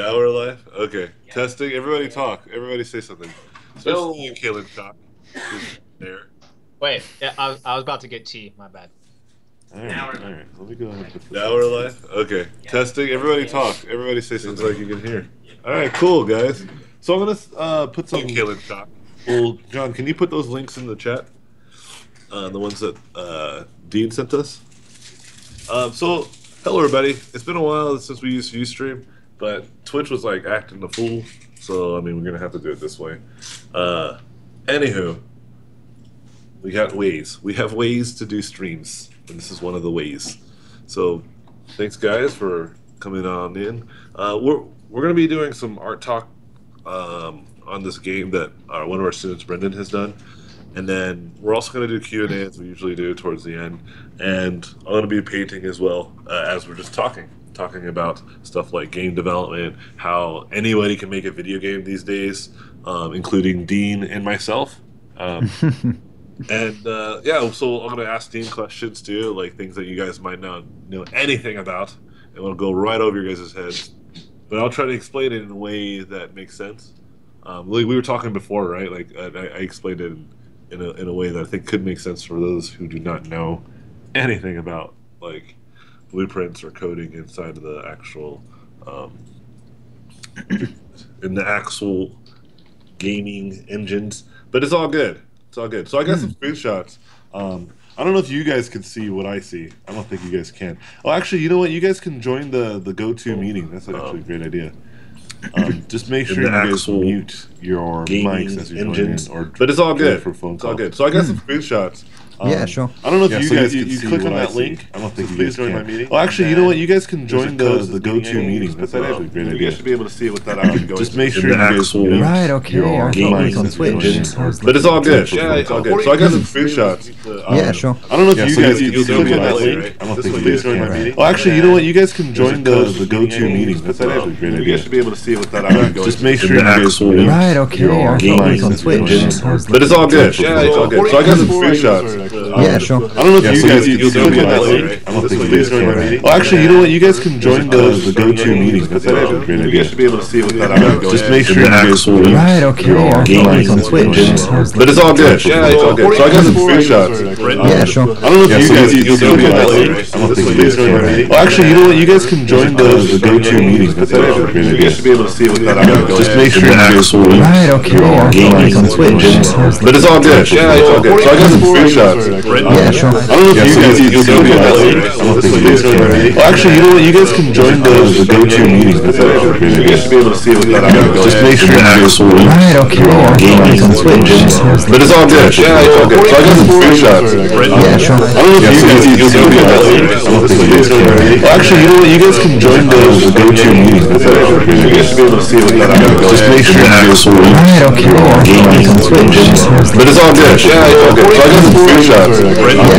Now we're live? Okay. Testing. Everybody talk. Everybody say something. Especially you, Kalen Chock. who's There. Wait, yeah, I, was- I was about to get tea. My bad. All right. All right. Let me go ahead and put this. Now we're live? Okay. Testing. Everybody talk. Everybody say something. like you can hear. All right. Cool, guys. So I'm going to uh, put some. Kalen Chock. Well, John, can you put those links in the chat? Uh, the ones that uh, Dean sent us. Um, so, hello everybody. It's been a while since we used UStream, but Twitch was like acting the fool. So, I mean, we're gonna have to do it this way. Uh, anywho, we got ways. We have ways to do streams, and this is one of the ways. So, thanks guys for coming on in. Uh, we're we're gonna be doing some art talk um, on this game that uh, one of our students, Brendan, has done. And then we're also to do Q and A as we usually do towards the end, and I'm to be painting as well uh, as we're just talking, talking about stuff like game development, how anybody can make a video game these days, um, including Dean and myself. Um, and uh, yeah, so I'm going to ask Dean questions too, like things that you guys might not know anything about, and we'll go right over your guys' heads. But I'll try to explain it in a way that makes sense. Um, like we were talking before, right? Like I, I explained it. In, in a, in a way that I think could make sense for those who do not know anything about like blueprints or coding inside of the actual um, in the actual gaming engines. But it's all good. It's all good. So I got some screenshots. Um, I don't know if you guys can see what I see. I don't think you guys can. Oh, actually, you know what? You guys can join the the go-to meeting. That's actually a great idea. Um, just make sure you guys mute your mics as you're engines. in, or But it's all good. for phone It's all good. So I got some screenshots. Yeah, sure. I don't know if Yeah, you so guys you- can you see click what on I that see. link, I don't think so you please guys join can. my meeting, Oh, actually, you know what? You guys can join the, the go-to meeting. meeting. That's Um, actually a great you idea. guys should be able to see what that actually goes Just make sure you guys actual- mute Right, okay. your I thought gaming on Twitch. engines. I was But it's all good. Yeah, it's all good. So I got some screenshots. Yeah, sure. I don't know if you guys you- can click on that link. I don't think way you you guys join my meeting. Oh, actually, you know what? You guys can join the the go-to meeting. meeting. That's Um, actually a great You idea. guys should be able to see what that actually goes Just make sure you guys actual- mute Right, okay. your I thought it gaming was on Twitch. engines. I was But it's all good. Yeah, Yeah, it's all good. So I got some screenshots. Yeah, sure. I don't know if Yeah, you so guys you- can you see click what that link. I don't think you you guys join my can. meeting. Oh, actually, you know what? You guys can join the the the go-to meeting. meeting. That's a great idea. guys should be able to see what that actually Just make sure you guys actual- mute Right, okay. I thought it was on Twitch. But it's all good. Yeah, it's all good. So I got some screenshots. Yeah, sure. I don't know if you guys you- can you see click what on I that link. I don't think you you guys can. meeting. Oh, actually, you know what? You guys can join the the go-to meeting. That's a great idea. guys should be able to see what that actually goes Just make sure you guys actual- mute Right, okay. I thought it was on Twitch. But it's all good. Yeah, it's all good. So I got some screenshots. Yeah, sure. I don't know if Yeah, you guys you- can you see click what on I that see. link. I don't This think way you you guys join my Well, actually, you know what? You guys can join the the go-to meeting. That's actually a great You guys should be able to see what that actually goes Just make sure you guys mute Right, okay. I thought it was on Twitch. I was But it's all good. Yeah, it's all good. So I got some screenshots. Yeah, sure. I don't know if you guys you- can you see click what on I that see. link. I don't This think way you you guys join my Well, actually, you know what? You guys can join the the go-to meeting. That's actually a great You guys should be able to see what that actually goes Just make sure you guys mute Right, okay. I thought it was on Twitch. I was But it's all good. Yeah, it's all good. So I got some screenshots. Yeah,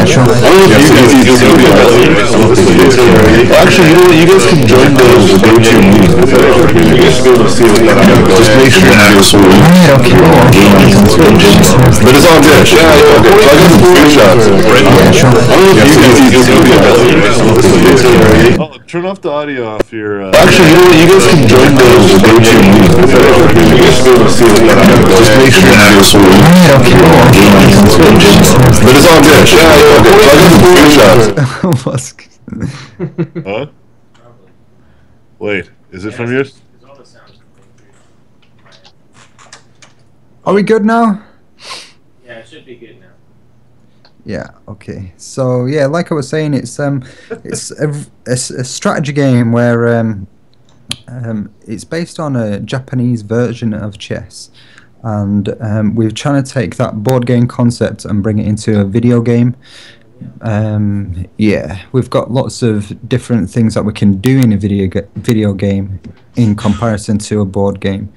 sure. I don't know if Yeah, you so guys you- can you see click what on I that see. link. I don't This think way you you guys join my can. meeting. Well, actually, you know what? You guys can join the the go-to meeting. That's actually a great You idea. guys should be able to see what that actually goes Just make sure you guys mute Right, okay. I thought it was on Twitch. I was But it's all good. Yeah, it's all good. I got some screenshots. Yeah, sure. I don't know if Yeah, you so guys you- can you see click what on I that see. don't This think way you you guys join my can. meeting. Oh, turn off the audio off your. Uh... Actually, you know what? You guys can join the the go-to meeting. That's actually a You idea. guys should be able to see what that actually Just make sure you guys mute. Right, okay. I thought it was on Twitch. But it's all good. Yeah, it's all good. So I got some screenshots. What's- Huh? Wait, is it from yours? Are we good now? Yeah, it should be good now. Yeah. Okay. So yeah, like I was saying, it's um, it's a, a s- a strategy game where um, um, it's based on a Japanese version of chess, and um, we're trying to take that board game concept and bring it into a video game. Um, yeah, we've got lots of different things that we can do in a video video game in comparison to a board game.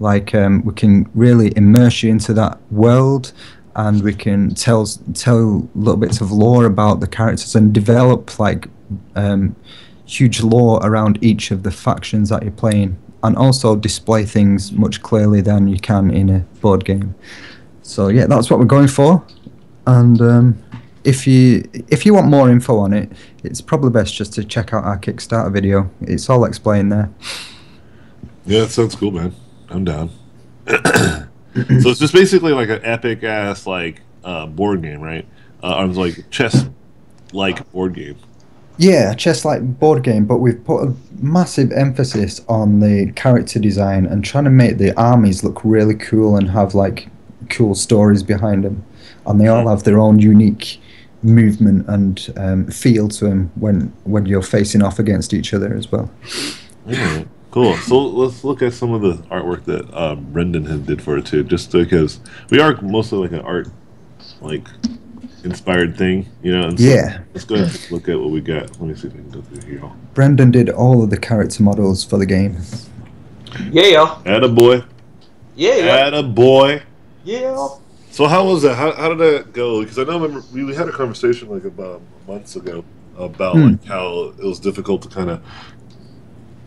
Like um, we can really immerse you into that world, and we can tell tell little bits of lore about the characters and develop like um, huge lore around each of the factions that you're playing, and also display things much clearly than you can in a board game. So yeah, that's what we're going for, and um, if you if you want more info on it, it's probably best just to check out our Kickstarter video. It's all explained there. Yeah, that sounds cool, man. I'm down. so it's just basically like an epic ass like uh, board game, right? Uh, I was like chess like board game. Yeah, chess like board game, but we've put a massive emphasis on the character design and trying to make the armies look really cool and have like cool stories behind them. And they all have their own unique movement and um, feel to them when when you're facing off against each other as well. Yeah, cool. So let's look at some of the artwork that uh, Brendan had did for it too, just because we are mostly like an art like inspired thing, you know. And so Yeah. Let's go ahead and look at what we got. Let me see if I can go through here. Brendan did all of the character models for the game. Yeah. Add a boy. Yeah. Add a boy. Yeah. So how was that? How, how did that go? Because I know remember we, we had a conversation like about months ago about Hmm. like how it was difficult to kind of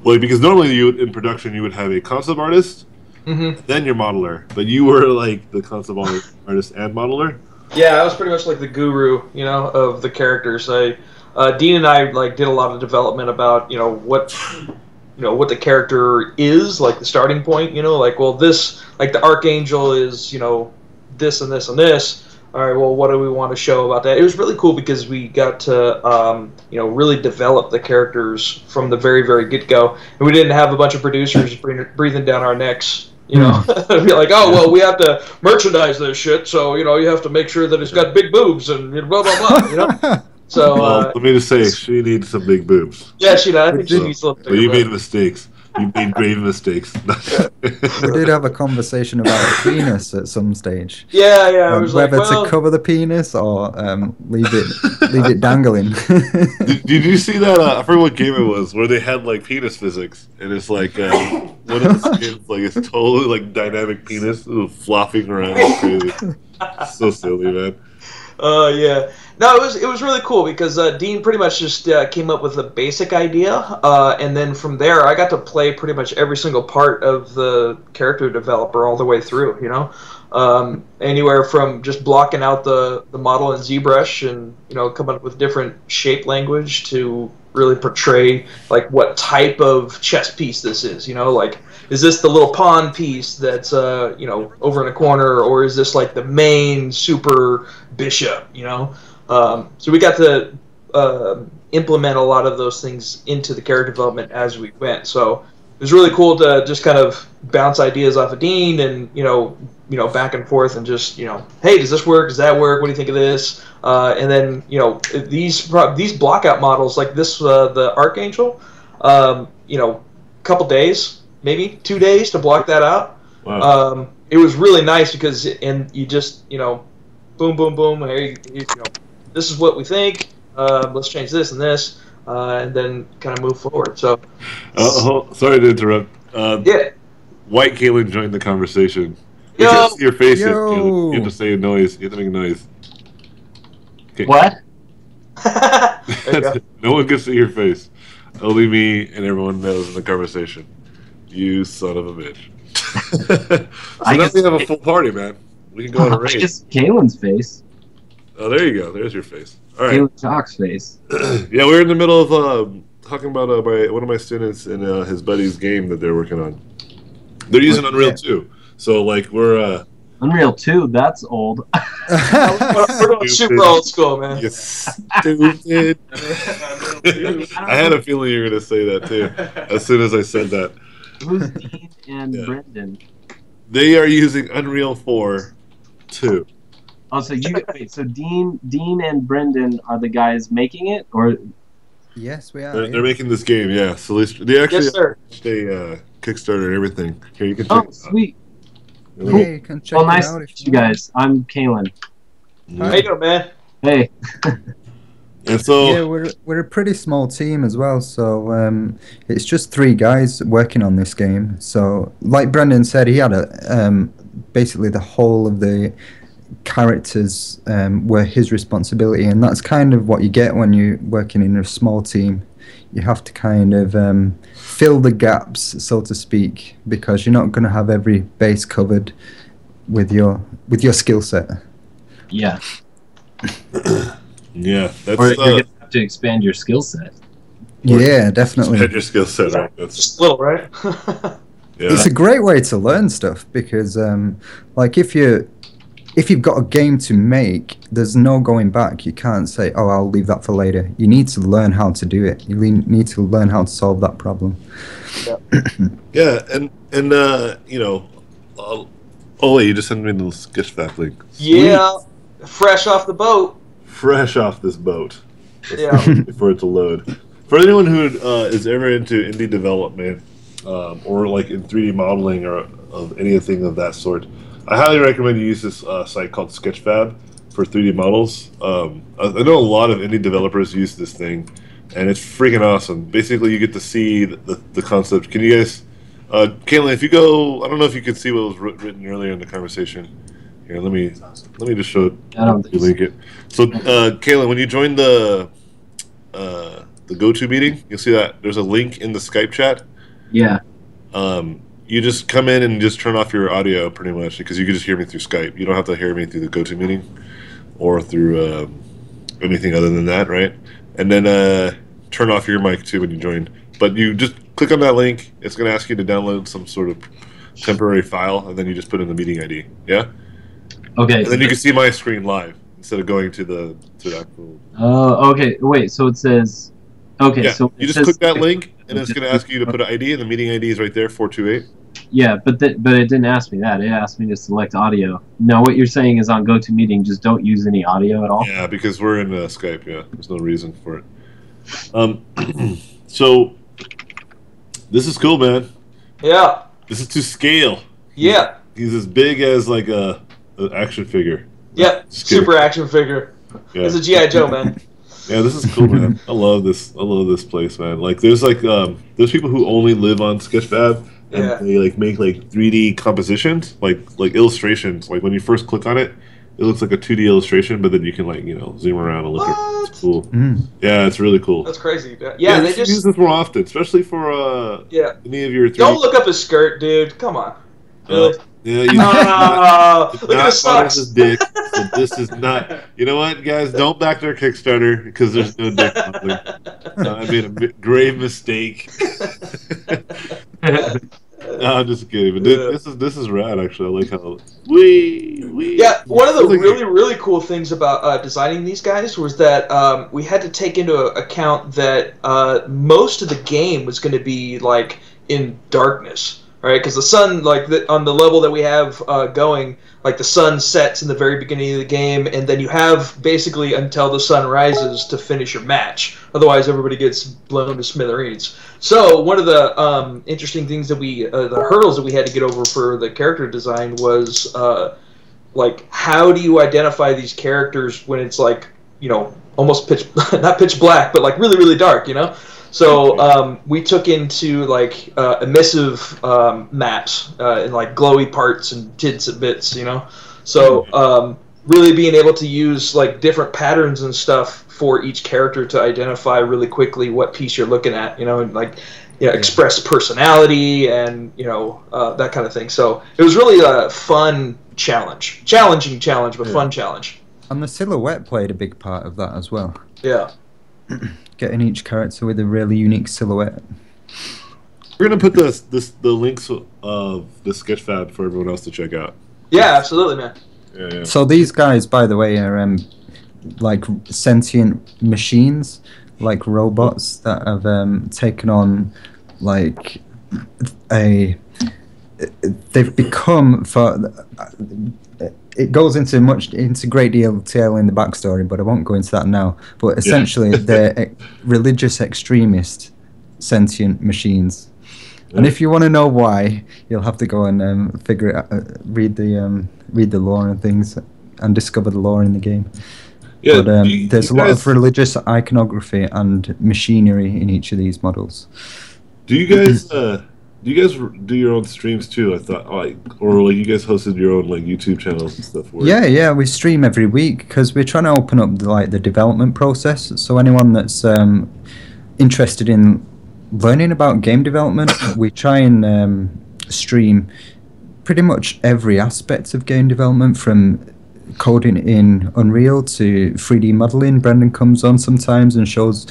well because normally you in production you would have a concept artist hmm then your modeler, but you were like the concept artist and modeler. Yeah, I was pretty much like the guru, you know, of the characters. I, uh, Dean and I like did a lot of development about you know what, you know what the character is, like the starting point. You know, like well this like the archangel is you know this and this and this. All right, well, what do we want to show about that? It was really cool because we got to, um, you know, really develop the characters from the very, very get go, and we didn't have a bunch of producers breathing down our necks. You know, be like, oh well, we have to merchandise this shit, so you know, you have to make sure that it's got big boobs and blah blah blah. You know, so Well, uh, let me just say, she needs some big boobs. yeah, she, I think she So- needs a little. Well, you made mistakes. You made grave mistakes. We did have a conversation about the penis at some stage. butt. Yeah, yeah. I Um, was like, whether well, to cover the penis or um, leave it leave it dangling. did, did you see that? Uh, I forget what game it was, where they had like penis physics, and it's like uh, one of the skins, like it's totally like dynamic penis flopping around. It's crazy. so silly, man. Uh, yeah. No, it was it was really cool because uh, Dean pretty much just uh, came up with a basic idea, uh, and then from there I got to play pretty much every single part of the character developer all the way through. You know, um, anywhere from just blocking out the the model in ZBrush and you know coming up with different shape language to really portray like what type of chess piece this is. You know, like is this the little pawn piece that's uh, you know over in a corner, or is this like the main super bishop? You know, um, so we got to uh, implement a lot of those things into the character development as we went. So it was really cool to just kind of bounce ideas off of Dean and you know you know back and forth and just you know hey does this work does that work what do you think of this uh, and then you know these pro- these blockout models like this uh, the Archangel um, you know couple days maybe two days to block that out Wow. um, it was really nice because and you just you know boom boom boom hey you know this is what we think uh, let's change this and this uh, and then kind of move forward so Uh, oh, sorry to interrupt. Uh, yeah White Kalen joined the conversation. We Yo. can't your face yet. Yo. Kalen. You have to say a noise. You have to make a noise. Okay. What? there you go. no one can see your face. Only me and everyone knows in the conversation. You son of a bitch. so I now guess- we have a full party, man. We can go on a I raid. guess Kalen's face. Oh, there you go. There's your face. All right. Kalen Chock's face. yeah, we're in the middle of um, talking about uh, my, one of my students and uh, his buddy's game that they're working on. They're using Unreal Yeah. 2. So, like, we're. Uh, Unreal 2, that's old. we're, we're going super old school man you stupid. I had a feeling you were going to say that too as soon as I said that. Who's Dean and Yeah. Brendan? They are using Unreal 4 2. Oh, so you wait. So Dean, Dean and Brendan are the guys making it, or yes, we are. They're, yeah. they're making this game, yeah. So they, they actually yes sir launched a uh, Kickstarter and everything. Here, you can check oh, it out. sweet. Yeah, you can check Well, it nice out if meet you guys. I'm Kalen. how you doing man Hey, And so, Yeah, we're we're a pretty small team as well, so um, it's just three guys working on this game. So, like Brendan said, he had a um, basically the whole of the characters um, were his responsibility, and that's kind of what you get when you're working in a small team. You have to kind of um, fill the gaps, so to speak, because you're not going to have every base covered with your with your skill set. yeah. yeah, that's Or uh, you're gonna have to expand your skill set. Yeah, definitely. expand your skill set, right? That's just a little right Yeah. it's a great way to learn stuff because um, like if you if you've got a game to make there's no going back you can't say oh i'll leave that for later you need to learn how to do it you need to learn how to solve that problem Yeah, yeah and and uh, you know, uh, oh wait, you just sent me the Sketchfab link. Yeah, fresh off the boat. fresh off this boat. Yeah. for it to load. For anyone who uh, is ever into indie development um, or like in 3D modeling or of anything of that sort, I highly recommend you use this uh, site called Sketchfab for 3D models. Um, I, I know a lot of indie developers use this thing, and it's freaking awesome. Basically, you get to see the, the, the concept. Can you guys, uh, Caitlin, if you go, I don't know if you can see what was written earlier in the conversation. Here, let me let me just show it. I don't think You link it. So, uh, Kayla, when you join the uh, the go-to meeting, you'll see that there's a link in the Skype chat. Yeah. Um, you just come in and just turn off your audio, pretty much, because you can just hear me through Skype. You don't have to hear me through the go-to meeting or through um, anything other than that, right? And then uh, turn off your mic too when you join. But you just click on that link. It's going to ask you to download some sort of temporary file, and then you just put in the meeting ID. Yeah, Okay. and then you can see my screen live instead of going to the to the actual Oh, okay. Wait. So it says. Okay. yeah, So you just says- click that link, and it's going to ask you to put an ID, and the meeting ID is right there, four two eight. Yeah, but th- but it didn't ask me that. It asked me to select audio. No, what you're saying is on GoToMeeting, just don't use any audio at all. Yeah, because we're in uh, Skype. Yeah, there's no reason for it. Um, so this is cool, man. Yeah. This is to scale. Yeah. He's as big as like a an action figure. Yeah. Super action figure. Yeah. It's a GI Joe man. Yeah, this is cool, man. I love this. I love this place, man. Like, there's like um, there's people who only live on Sketchfab, and Yeah. they like make like 3D compositions, like like illustrations. Like when you first click on it, it looks like a 2D illustration, but then you can like you know zoom around and look at it. It's cool. Mm. Yeah, it's really cool. That's crazy. Yeah, you they just use this more often, especially for uh, yeah. any of your 3D. Don't look up his skirt, dude. Come on. Really? Uh, yeah, you Oh, It's look at not his dick. So this is not. You know what, guys? Don't back their Kickstarter because there's no dick. modeling. Uh, I made a grave mistake. no, I'm just kidding. But Yeah. this, this is this is rad. Actually, I like how we we. Yeah, one of the like really, really cool things about uh, designing these guys was that um, we had to take into account that uh, most of the game was going to be like in darkness, right? Because the sun, like the, on the level that we have uh, going, like the sun sets in the very beginning of the game, and then you have basically until the sun rises to finish your match. Otherwise, everybody gets blown to smithereens. So one of the um, interesting things that we, uh, the hurdles that we had to get over for the character design was. Uh, like how do you identify these characters when it's like you know almost pitch not pitch black but like really really dark you know so um, we took into like uh, emissive um, maps uh, and like glowy parts and tits and bits you know so um, really being able to use like different patterns and stuff for each character to identify really quickly what piece you're looking at you know and like you know, express personality and you know uh, that kind of thing. So it was really a fun challenge, challenging challenge, but Yeah. fun challenge. And the silhouette played a big part of that as well. Yeah, Getting each character with a really unique silhouette. We're gonna put this this the links of the Sketchfab for everyone else to check out. yeah, absolutely, man. Yeah, yeah. So these guys, by the way, are um, like sentient machines, like robots that have um, taken on like a. They've become for. It goes into much into great deal of detail in the backstory, but I won't go into that now. But essentially, they're e- religious extremist sentient machines. And if you want to know why, you'll have to go and um, figure it out, uh, read the um, read the lore and things, and discover the lore in the game. Yeah, but um, you- there's you a lot guys- of religious iconography and machinery in each of these models. Do you guys uh, do you guys do your own streams too? I thought like or like you guys hosted your own like YouTube channels and stuff. Yeah, yeah, we stream every week because we're trying to open up the, like the development process. So anyone that's um, interested in learning about game development, we try and um, stream pretty much every aspect of game development from coding in Unreal to 3D modeling. Brendan comes on sometimes and shows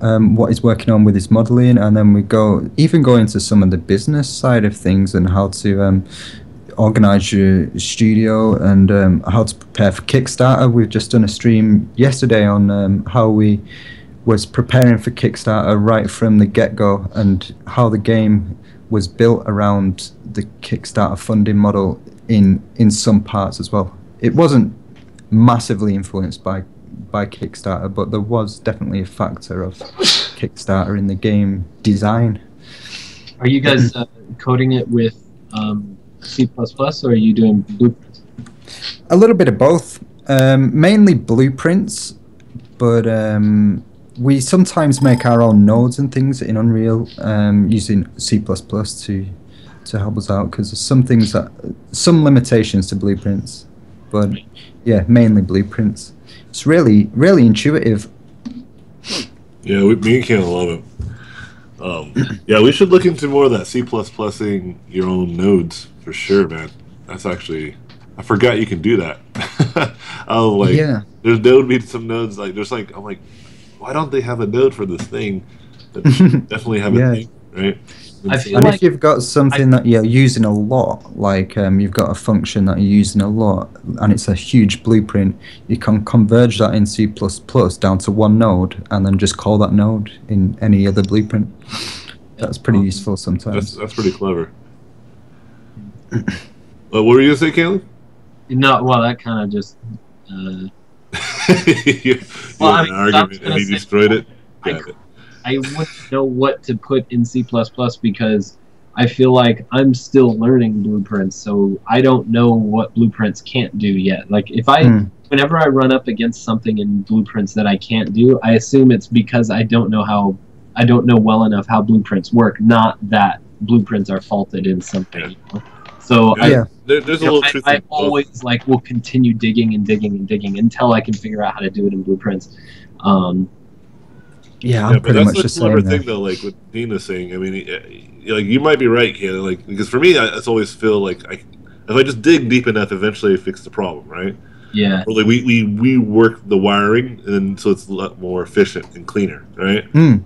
um, what he's working on with his modeling, and then we go even go into some of the business side of things and how to um, organize your studio and um, how to prepare for Kickstarter. We've just done a stream yesterday on um, how we was preparing for Kickstarter right from the get go and how the game was built around the Kickstarter funding model in in some parts as well. It wasn't massively influenced by by Kickstarter, but there was definitely a factor of Kickstarter in the game design. Are you guys uh, coding it with um, C++ or are you doing blueprints? A little bit of both, um, mainly blueprints, but um, we sometimes make our own nodes and things in Unreal um, using C++ to to help us out because there's some things that some limitations to blueprints, but yeah, mainly blueprints. It's really really intuitive. Yeah, we, me and Ken love it. Um, yeah, we should look into more of that C plus plusing your own nodes for sure, man. That's actually I forgot you can do that. I was like, Yeah. there's there would be some nodes like there's like I'm like, why don't they have a node for this thing? That definitely have a Yeah. thing, right? I And feel And like- if you've got something that you're using a lot, like um, you've got a function that you're using a lot, and it's a huge blueprint, you can converge that in C++ down to one node, and then just call that node in any other blueprint. That's pretty useful sometimes. that's pretty clever. uh, what were you gonna say, Caleb? No, well, that kind of just. Uh, you you Well, I had mean, an argument and he destroyed it. I- Got it. I wouldn't know what to put in C because I feel like I'm still learning blueprints, so I don't know what blueprints can't do yet. Like if I, Hmm. whenever I run up against something in blueprints that I can't do, I assume it's because I don't know how, I don't know well enough how blueprints work, not that blueprints are faulted in something. You know? So I, Yeah. There, there's a you know, little I, truth. I always like will continue digging and digging and digging until I can figure out how to do it in blueprints. Um, Yeah, Yeah, I'm but pretty that's much the the clever same. thing, though. Like what Dina's saying. I mean, eh, like you might be right, Ken. Like because for me, I, it's always feel like I, if I just dig deep enough, eventually I fix the problem, right? yeah, Or like we we we work the wiring, and then so it's a lot more efficient and cleaner, right? Hmm.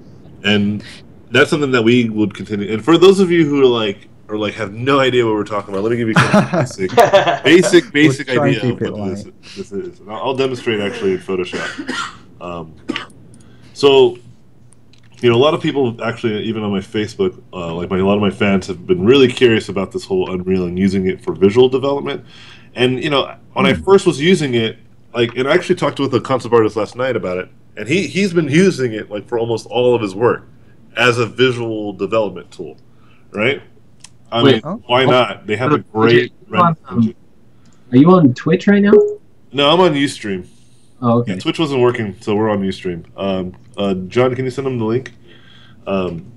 And that's something that we would continue. And for those of you who are like are like have no idea what we're talking about, let me give you kind of basic basic basic try and idea of what this, this is. And I'll, I'll demonstrate actually in Photoshop. Um, so, you know, a lot of people actually, even on my Facebook, uh, like my, a lot of my fans have been really curious about this whole Unreal and using it for visual development. And you know, when I first was using it, like, and I actually talked with a concept artist last night about it, and he he's been using it like for almost all of his work as a visual development tool, right? I Wait. mean, why not? They have a great. hold on, render are you on Twitch right now? No, I'm on UStream. Oh, okay. Twitch wasn't working, so we're on UStream. Um, uh, John, can you send him the link? Um,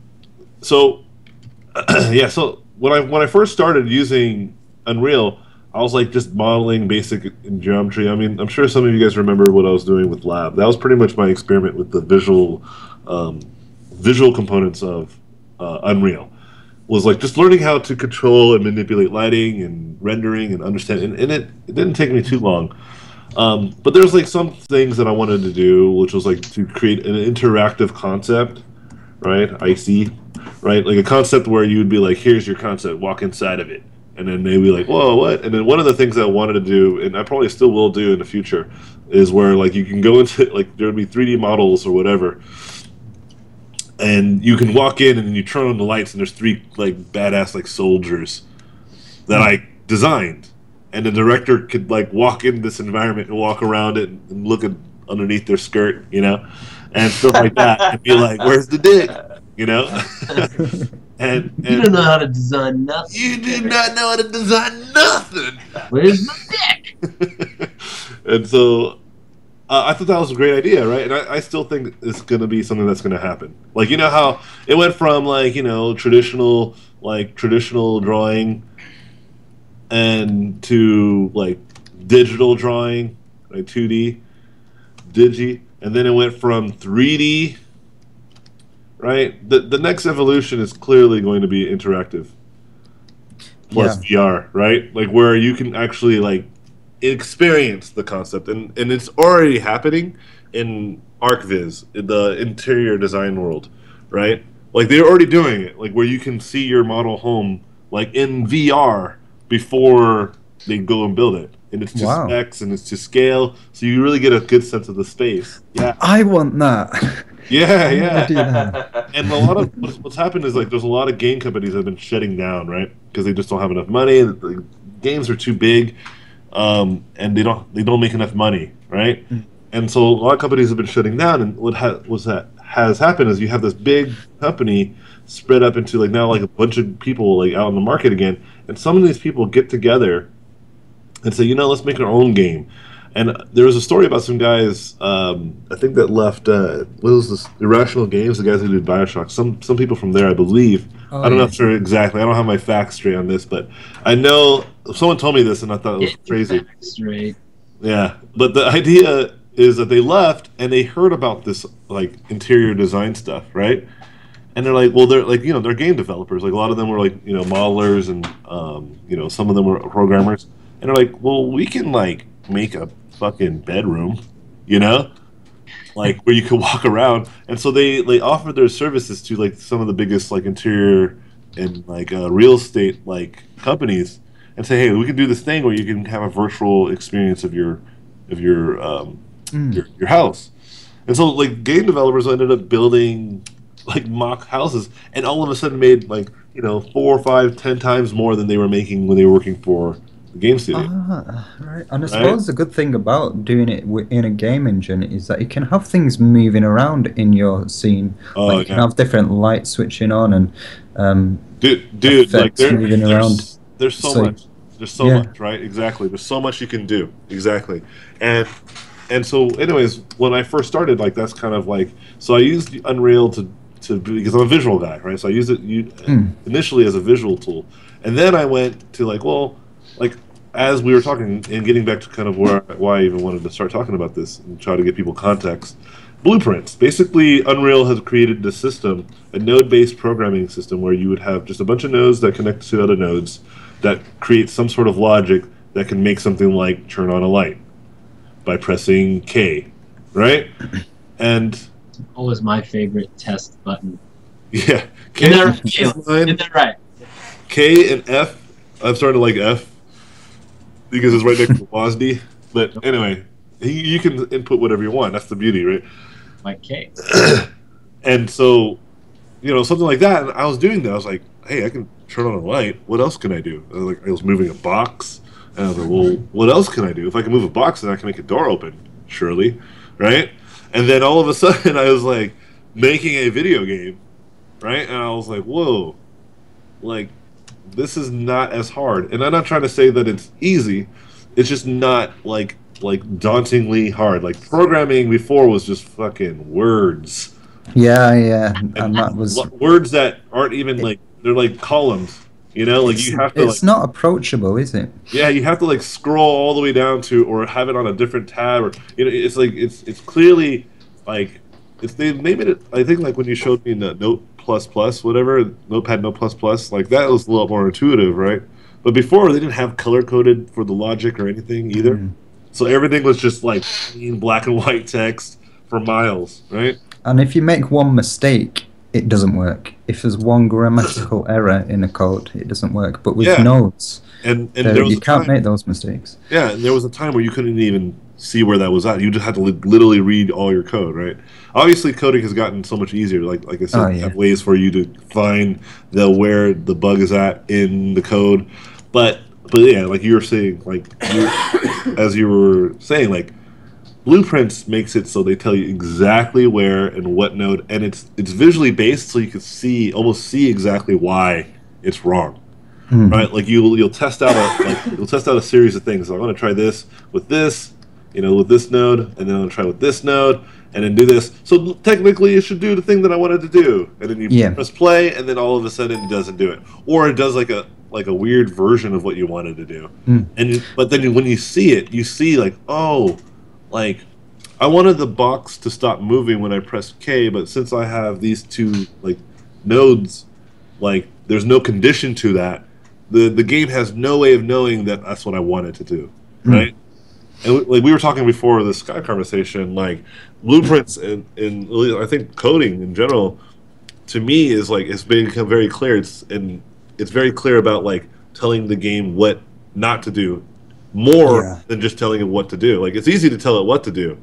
so, yeah, so when I when I first started using Unreal, I was like just modeling basic geometry. I mean, I'm sure some of you guys remember what I was doing with Lab. That was pretty much my experiment with the visual um, visual components of uh, Unreal. Was like just learning how to control and manipulate lighting and rendering and understand. And, and it, it didn't take me too long. Um, but there's like some things that I wanted to do, which was like to create an interactive concept, right? IC, right? Like a concept where you would be like, here's your concept, walk inside of it. And then they'd be like, whoa, what? And then one of the things that I wanted to do, and I probably still will do in the future, is where like you can go into, like, there would be 3D models or whatever. And you can walk in and then you turn on the lights, and there's three like badass like soldiers that I designed and the director could like walk in this environment and walk around it and look at underneath their skirt, you know, and stuff like that, and be like, "Where's the dick?" You know, and You don't know how to design nothing. you do not know how to design nothing. Where's my dick? and so uh, I thought that was a great idea, right? And I, I still think it's going to be something that's going to happen. Like you know how it went from like you know traditional like traditional drawing and to like digital drawing, like two D, digi, and then it went from three D. Right. The the next evolution is clearly going to be interactive plus VR, right? Like where you can actually like experience the concept, and and it's already happening in ArchViz, in the interior design world, right? Like they're already doing it, like where you can see your model home like in VR before they go and build it, and it's just Wow. specs and it's to scale, so you really get a good sense of the space. Yeah, I want that. yeah, I yeah. that. And a lot of what's, what's happened is like there's a lot of game companies that have been shutting down, right? Because they just don't have enough money. The, the games are too big, um, and they don't they don't make enough money, right? And so a lot of companies have been shutting down. And what ha- was that has happened is you have this big company spread up into like now like a bunch of people like out in the market again, and some of these people get together and say, you know, let's make our own game. And there was a story about some guys, um, I think that left, uh, what was this, Irrational Games, the guys who did Bioshock. Some some people from there, I believe. Oh, I don't know yeah. if sure exactly. I don't have my facts straight on this, but I know someone told me this and I thought it was crazy. Straight. Yeah, but the idea is that they left and they heard about this like interior design stuff, right? And they're like, well, they're like, you know, they're game developers. Like a lot of them were like, you know, modelers and, um, you know, some of them were programmers. And they're like, well, we can like make a fucking bedroom, you know, like where you could walk around. And so they they offered their services to like some of the biggest like interior and like uh, real estate like companies and say, hey, we can do this thing where you can have a virtual experience of your of your um, Mm. your, your house. And so like game developers ended up building like mock houses and all of a sudden made like, you know, four, or five, ten times more than they were making when they were working for the game studio. Ah, right. And I suppose the good thing about doing it in a game engine is that you can have things moving around in your scene. Oh, like you can yeah. have different lights switching on and um, dude, dude, like there, moving there's, around. there's so, So- much. There's so Yeah. much, right? Exactly. There's so much you can do. Exactly. And and so, anyways, when I first started, like that's kind of like so I used Unreal to to because I'm a visual guy, right? So I used it you, Hmm. initially as a visual tool, and then I went to like, well, like as we were talking and getting back to kind of where why I even wanted to start talking about this and try to get people context. Blueprints. Basically, Unreal has created this system, a node-based programming system, where you would have just a bunch of nodes that connect to other nodes that create some sort of logic that can make something like turn on a light by pressing K, right? And Always my favorite test button. yeah, K, Get that is right. mine. Get that right. K and F. I'm starting to like F because it's right next to WASD. But anyway, you, you can input whatever you want. That's the beauty, right? Like K. And so, you know, something like that. And I was doing that. I was like, hey, I can turn on a light. What else can I do? I was like, I was moving a box. And I was like, well, what else can I do? If I can move a box, then I can make a door open, surely, right? And then all of a sudden, I was like making a video game, right? And I was like, whoa, like this is not as hard. And I'm not trying to say that it's easy. It's just not like like dauntingly hard. Like programming before was just fucking words. yeah, yeah, and that was. Words that aren't even like they're like columns. You know, like you have to it's like not approachable, is it? yeah, you have to like scroll all the way down to or have it on a different tab or you know it's like it's it's clearly like if they they made it I think like when you showed me the Note plus plus whatever Notepad Note plus plus like that was a lot more intuitive, right? But before they didn't have color coded for the logic or anything either. Mm. So everything was just like plain black and white text for miles, right? And if you make one mistake, it doesn't work. If there's one grammatical error in a code, it doesn't work. But with Yeah. nodes, And and uh, there- there you can't time- make those mistakes. Yeah, and there was a time where you couldn't even see where that was at. You just had to li- literally read all your code, right? Obviously, coding has gotten so much easier. Like like I said, Oh, yeah. have ways for you to find the where the bug is at in the code. But but yeah, like you were saying, like you, as you were saying, like Blueprints makes it so they tell you exactly where and what node, and it's it's visually based, so you can see almost see exactly why it's wrong Hmm. right? Like you'll you'll test out a like you'll test out a series of things. So I'm going to try this with this, you know, with this node, and then I'm going to try with this node, and then do this. So technically, it should do the thing that I wanted to do, and then you Yeah. press play, and then all of a sudden it doesn't do it, or it does like a like a weird version of what you wanted to do. Hmm. And you, but then when you see it, you see like oh, like I wanted the box to stop moving when I pressed K, but since I have these two like nodes, like there's no condition to that. The the game has no way of knowing that that's what I wanted to do, Hmm. right? and like we were talking before the Skype conversation, like blueprints and and I think coding in general, to me is like it's become very clear. It's and it's very clear about like telling the game what not to do, more Yeah. than just telling it what to do. Like it's easy to tell it what to do,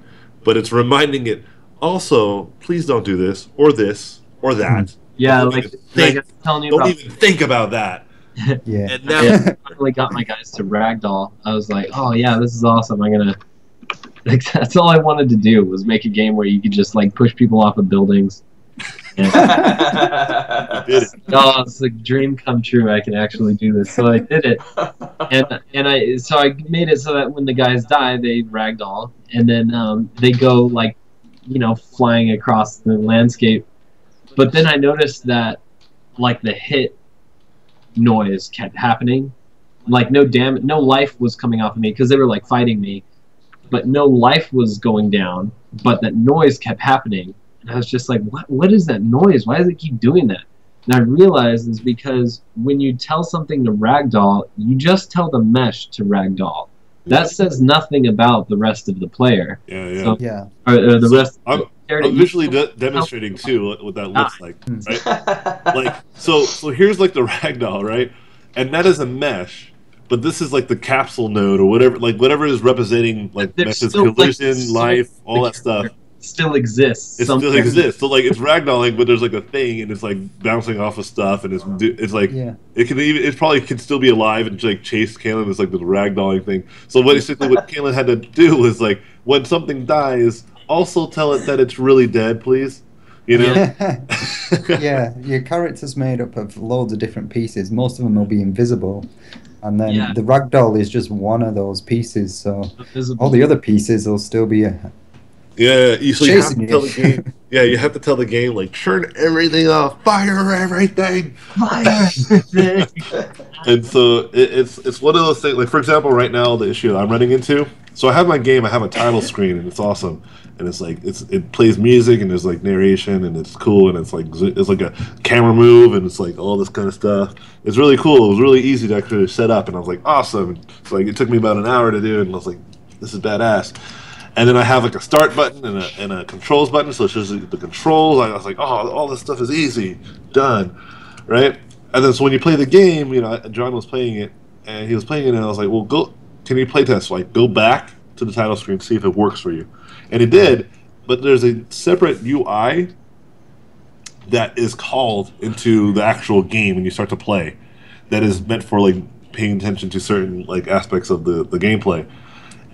but it's reminding it also, please don't do this or this or hmm. that. Yeah, Don't like, even like I was telling you Don't about. even think about that. Yeah. And now, Yeah, I finally got my guys to ragdoll. I was like, oh yeah, this is awesome. I'm gonna. Like, that's all I wanted to do was make a game where you could just like push people off of buildings. Did it. oh, it's a dream come true. I can actually do this. So I did it, and and I so I made it so that when the guys die, they ragdoll, and then um, they go like, you know, flying across the landscape. But then I noticed that, like the hit noise kept happening, like no damage, no life was coming off of me because they were like fighting me, but no life was going down. But that noise kept happening, and I was just like, what? What is that noise? Why does it keep doing that? And I realized is because when you tell something to ragdoll, you just tell the mesh to ragdoll. That says nothing about the rest of the player, Yeah, yeah. So- Yeah. or, or the So rest. I'm- Or I'm visually de- demonstrating too what, what that looks like, Hmm. right? Like so, so here's like the ragdoll, right? And that is a mesh, but this is like the capsule node or whatever, like whatever is representing like There's meshes, still, like, collision, life, all that stuff. Still exists. It still exists. So like it's ragdolling, but there's like a thing, and it's like bouncing off of stuff, and it's it's like Yeah. it can even it probably can still be alive and like chase Kalen is like the ragdolling thing. So basically, what Kalen had to do was like when something dies, also tell it that it's really dead, please. You know. yeah, your character's made up of loads of different pieces. Most of them will be invisible, and then Yeah. the ragdoll is just one of those pieces. So Invisible. all the other pieces will still be. Uh, Yeah, you, so you have to tell the game. Yeah, you have to tell the game like turn everything off, fire everything. fire. And so it, it's it's one of those things. Like for example, right now the issue that I'm running into. So I have my game. I have a title screen, and it's awesome. And it's like it's it plays music, and there's like narration, and it's cool, and it's like it's like a camera move, and it's like all this kind of stuff. It's really cool. It was really easy to actually set up, and I was like awesome. So like it took me about an hour to do, and I was like, this is badass. And then I have like a start button and a, and a controls button, so it shows the controls. I was like, oh, all this stuff is easy, done, right? And then so when you play the game, you know, John was playing it, and he was playing it, and I was like, well, go, can you play test? Like, go back to the title screen, see if it works for you, and it did. But there's a separate UI that is called into the actual game when you start to play, that is meant for like paying attention to certain like aspects of the the gameplay,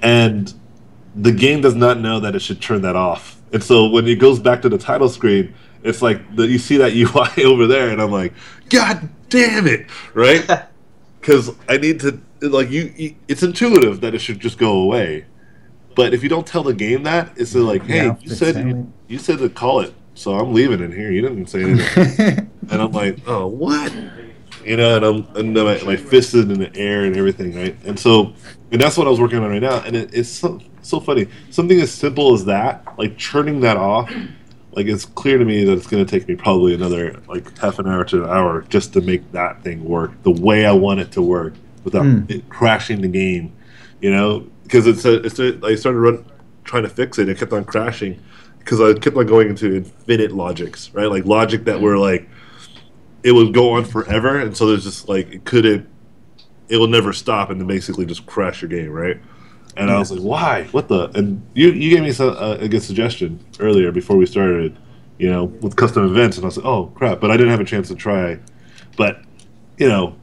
and the game does not know that it should turn that off. And so when it goes back to the title screen, it's like the, you see that UI over there, and I'm like, God damn it, right? Because I need to like you, you. It's intuitive that it should just go away, but if you don't tell the game that, it's like, hey, Yeah, you said you, you said to call it, so I'm leaving it here. You didn't say anything, and I'm like, oh, what? You know, and I'm and my, my fist is in the air and everything, right? And so, and that's what I was working on right now, and it, it's so so funny. Something as simple as that, like turning that off, like it's clear to me that it's going to take me probably another like half an hour to an hour just to make that thing work the way I want it to work without Mm. it crashing the game. You know, because it's a, it's a, I started run, trying to fix it. It kept on crashing because I kept on going into infinite logics, right? Like logic that were like it would go on forever, and so there's just like it couldn't, it will never stop, and then basically just crash your game, right? And I was like, why? What the? And you you gave me some, uh, a good suggestion earlier before we started, you know, with custom events, and I was like, oh crap! But I didn't have a chance to try. But you know,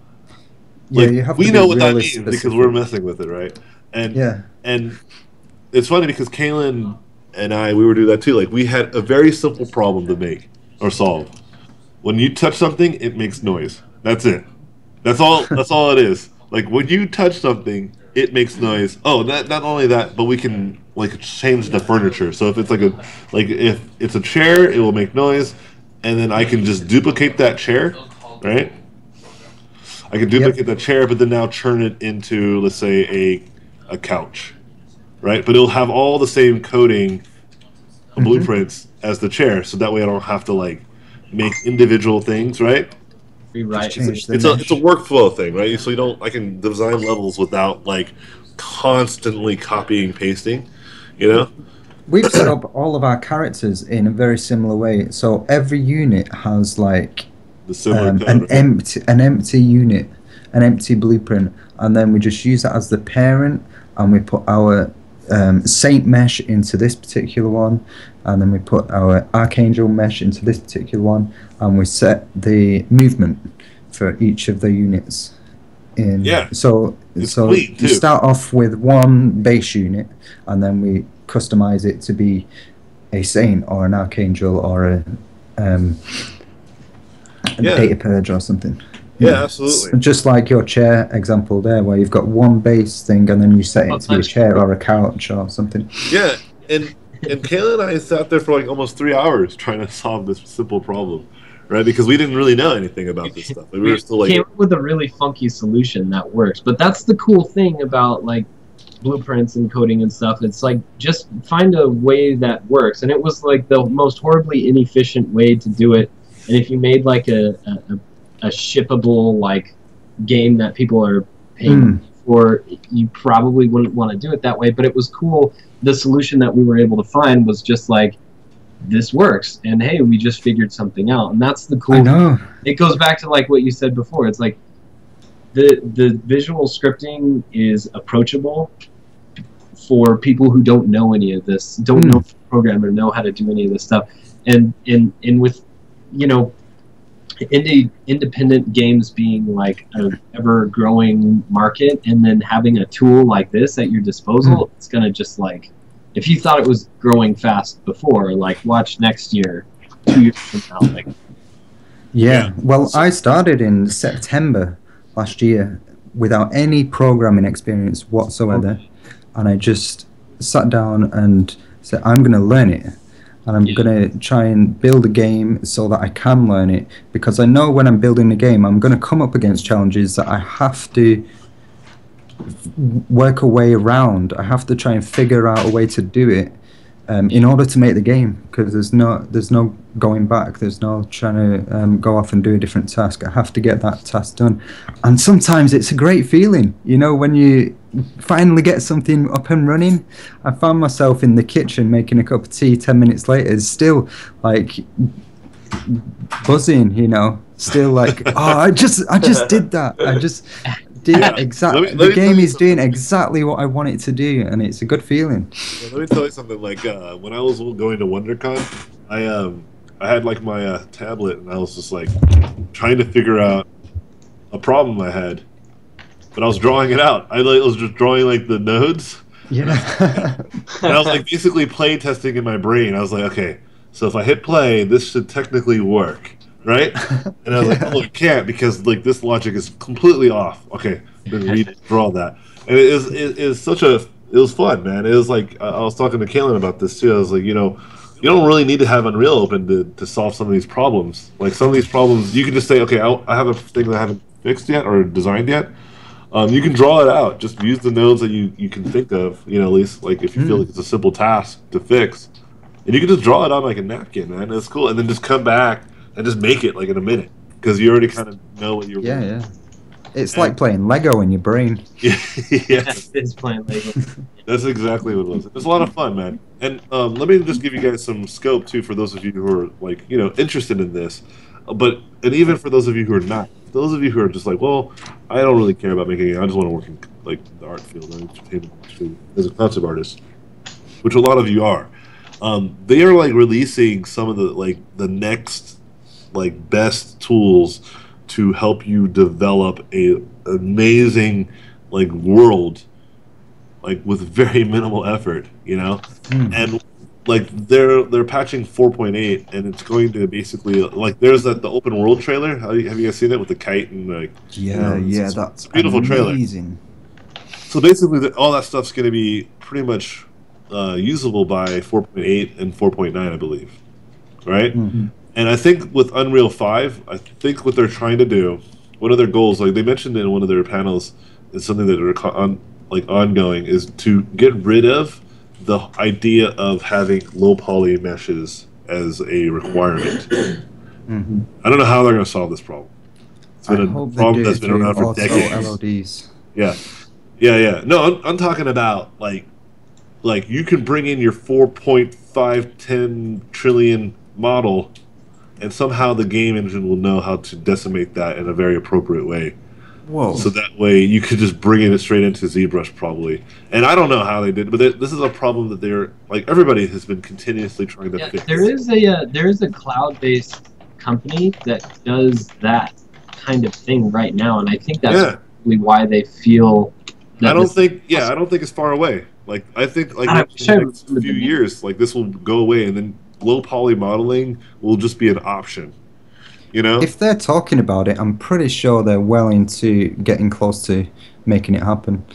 yeah, like, you have we know what that means because we're messing with it, right? And Yeah. and it's funny because Kalen and I we were doing that too. Like we had a very simple problem to make or solve. When you touch something, it makes noise. That's it. That's all. That's all it is. Like when you touch something, it makes noise. Oh, not not only that, but we can like change the furniture. So if it's like a like if it's a chair, it will make noise, and then I can just duplicate that chair, right? I can duplicate that chair, but then now turn it into let's say a a couch, right? But it'll have all the same coding mm-hmm. blueprints as the chair, so that way I don't have to like make individual things, right? rewrite. Just change the It's a it's a workflow thing, right? So you don't I can design levels without like constantly copying pasting, you know? We've set up all of our characters in a very similar way. So every unit has like The similar um, an empty an empty unit, an empty blueprint, and then we just use that as the parent, and we put our um, Saint mesh into this particular one, and then we put our Archangel mesh into this particular one, and we set the movement for each of the units. In Yeah. So It's so you too. start off with one base unit, and then we customize it to be a Saint or an Archangel or a um, a Yeah. data purge or something. Yeah, absolutely. S- Just like your chair example there, where you've got one base thing and then you set it to be a chair or a couch or something. Yeah, and and Kalen and I sat there for like almost three hours trying to solve this simple problem, right? Because we didn't really know anything about this stuff. Like, we were still like, came up with a really funky solution that works. But that's the cool thing about like blueprints and coding and stuff. It's like just find a way that works. And it was like the most horribly inefficient way to do it. And if you made like a a, a- a shippable like game that people are paying Mm. for, you probably wouldn't want to do it that way. But it was cool. The solution that we were able to find was just like this works and hey we just figured something out and that's the cool I know. it goes back to like what you said before. It's like the the visual scripting is approachable for people who don't know any of this, don't Hmm. know program or know how to do any of this stuff. And and and with you know indie independent games being like a ever growing market and then having a tool like this at your disposal, hmm. it's gonna just like if you thought it was growing fast before, like watch next year, two years from now, like Yeah. Yeah. Well, I started in September last year without any programming experience whatsoever, and I just sat down and said, "I'm going to learn it." And I'm Yeah. going to try and build a game so that I can learn it because I know when I'm building a game, I'm going to come up against challenges that I have to work a way around. I have to try and figure out a way to do it um, in order to make the game because there's no there's no going back. There's no trying to um, go off and do a different task. I have to get that task done, and sometimes it's a great feeling. You know when you finally get something up and running. I found myself in the kitchen making a cup of tea. Ten minutes later, still like buzzing. You know, still like oh, I just I just did that. I just did Yeah. exactly. Let me- let the game is doing exactly what I want it to do, and it's a good feeling. Yeah, let me tell you something. Like uh, when I was going to WonderCon, I um I had like my uh, tablet and I was just like trying to figure out a problem I had, but I was drawing it out. I like, was just drawing like the nodes, Yeah. and I was like basically play testing in my brain. I was like, okay, so if I hit play, this should technically work, right? And I was like, Yeah. oh, it can't because like this logic is completely off. Okay, then read it, draw that, and it is it is such a it was fun, man. It was like I was talking to Kalen about this too. I was like, you know, you don't really need to have Unreal open to, to solve some of these problems. Like some of these problems, you can just say, okay, I, I have a thing that I haven't fixed yet or designed yet. Um, you can draw it out. Just use the nodes that you, you can think of. You know, at least like if you feel like it's a simple task to fix, and you can just draw it on like a napkin, man. It's cool, and then just come back and just make it like in a minute because you already kind of know what you're. yeah, yeah. It's like playing Lego in your brain. yeah. yeah. is playing Lego. That's exactly what it was. It was a lot of fun, man. And um, let me just give you guys some scope too for those of you who are like you know interested in this, Uh, but and even for those of you who are not, those of you who are just like, well, I don't really care about making it. I just want to work in like the art field, or entertainment industry as a concept artist, which a lot of you are. Um, they are like releasing some of the like the next like best tools to help you develop a amazing like world like with very minimal effort, you know, Hmm. and like they're they're patching 4.8, and it's going to basically like there's that the open world trailer. Have you, have you guys seen that with the kite and like Yeah, it's- yeah, it's that's a beautiful trailer. amazing. so basically the, all that stuff's going to be pretty much uh, usable by 4.8 and 4.9, I believe, right? Mhm. And I think with Unreal 5, I think what they're trying to do, one of their goals, like they mentioned in one of their panels, is something that are on, like ongoing, is to get rid of the idea of having low poly meshes as a requirement. Mhm. I don't know how they're going to solve this problem. It's been I a problem that's been around for decades. LODs. Yeah, yeah, yeah. No, I'm, I'm talking about like, like you can bring in your 4.510 trillion model, and somehow the game engine will know how to decimate that in a very appropriate way. Whoa. So that way you could just bring it straight into ZBrush probably. And I don't know how they did, but they, this is a problem that they're like everybody has been continuously trying to Yeah, fix. there is a uh, there is a cloud-based company that does that kind of thing right now, and I think that's yeah, probably why they feel. That I don't think. Yeah, I don't think it's far away. Like I think like God, in the next few years, like this will go away, and then low poly modeling will just be an option. You know? If they're talking about it, I'm pretty sure they're well into getting close to making it happen.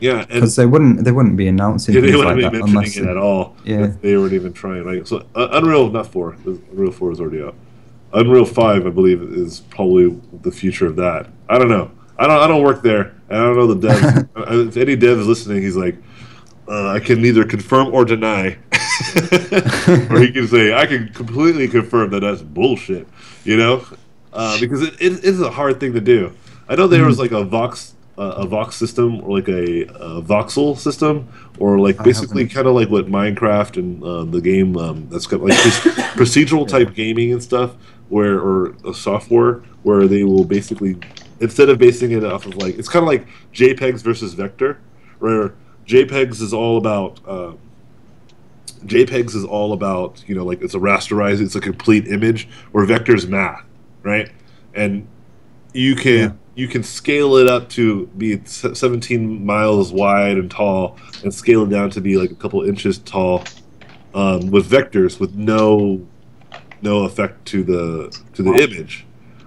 yeah, Because they wouldn't they wouldn't be announcing they wouldn't like be that mentioning unless it at all. Yeah. if they weren't even trying. Like so, uh, Unreal not four. Unreal four is already out. Unreal five, I believe, is probably the future of that. I don't know. I don't. I don't work there, and I don't know the devs. Uh, if any dev is listening, he's like, uh, I can neither confirm or deny, or he can say I can completely confirm that that's bullshit. You know, uh, because it, it is a hard thing to do. I know there was like a Vox. Uh, a Vox system or like a, a voxel system or like basically kind of like what Minecraft and uh, the game um, that's got like procedural type gaming and stuff where or a software where they will basically instead of basing it off of like it's kind of like JPEGs versus vector where JPEGs is all about uh, JPEGs is all about you know like it's a rasterized it's a complete image where vectors math right? And you can Yeah. you can scale it up to be 17 miles wide and tall and scale it down to be like a couple inches tall um, with vectors with no no effect to the to the image.